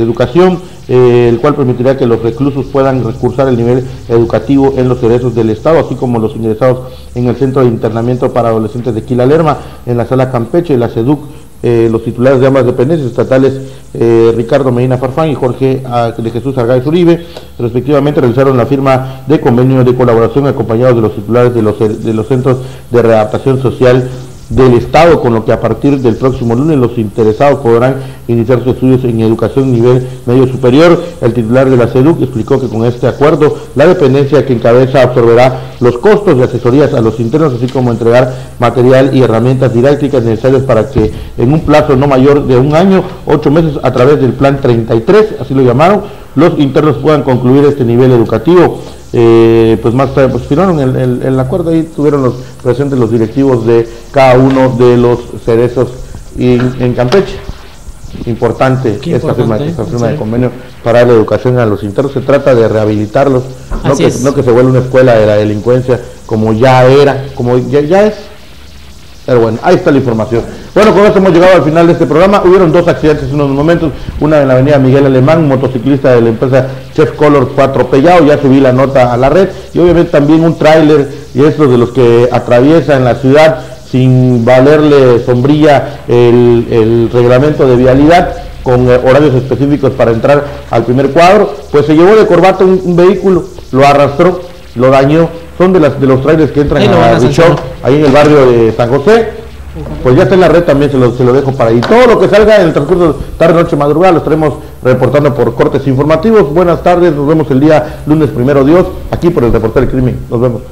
Educación, eh, el cual permitirá que los reclusos puedan recursar el nivel educativo en los egresos del Estado, así como los ingresados en el Centro de Internamiento para Adolescentes de Quila Lerma, en la Sala Campeche, la SEDUC, eh, los titulares de ambas dependencias estatales, eh, Ricardo Medina Farfán y Jorge ah, de Jesús Argáez Uribe, respectivamente realizaron la firma de convenio de colaboración acompañados de los titulares de los, de los centros de readaptación social del Estado, con lo que a partir del próximo lunes los interesados podrán iniciar sus estudios en educación nivel medio superior. El titular de la SEDUC explicó que con este acuerdo la dependencia que encabeza absorberá los costos de asesorías a los internos, así como entregar material y herramientas didácticas necesarias para que en un plazo no mayor de un año, ocho meses, a través del plan 33, así lo llamaron, los internos puedan concluir este nivel educativo. Eh, pues más tarde pues firmaron el, el, acuerdo y tuvieron los presentes los directivos de cada uno de los cerezos en, Campeche. Importante esta firma, esta firma de convenio para la educación a los internos. Se trata de rehabilitarlos, no que, no que, se vuelva una escuela de la delincuencia como ya era, como ya, ya es. Pero bueno, ahí está la información. Bueno, con esto hemos llegado al final de este programa. Hubieron dos accidentes en unos momentos. Una en la avenida Miguel Alemán, un motociclista de la empresa Chef Color fue atropellado. Ya subí la nota a la red. Y obviamente también un tráiler y estos de los que atraviesa en la ciudad sin valerle sombrilla el, reglamento de vialidad con eh, horarios específicos para entrar al primer cuadro, pues se llevó de corbata un, vehículo, lo arrastró, lo dañó. Son de, las, de los trailers que entran a, a ahí en el barrio de San José pues ya está en la red también, se lo, se lo dejo para ahí. Todo lo que salga en el transcurso de tarde, noche, madrugada, lo estaremos reportando por cortes informativos. Buenas tardes, nos vemos el día lunes primero Dios, aquí por el Reporter del Crimen. Nos vemos.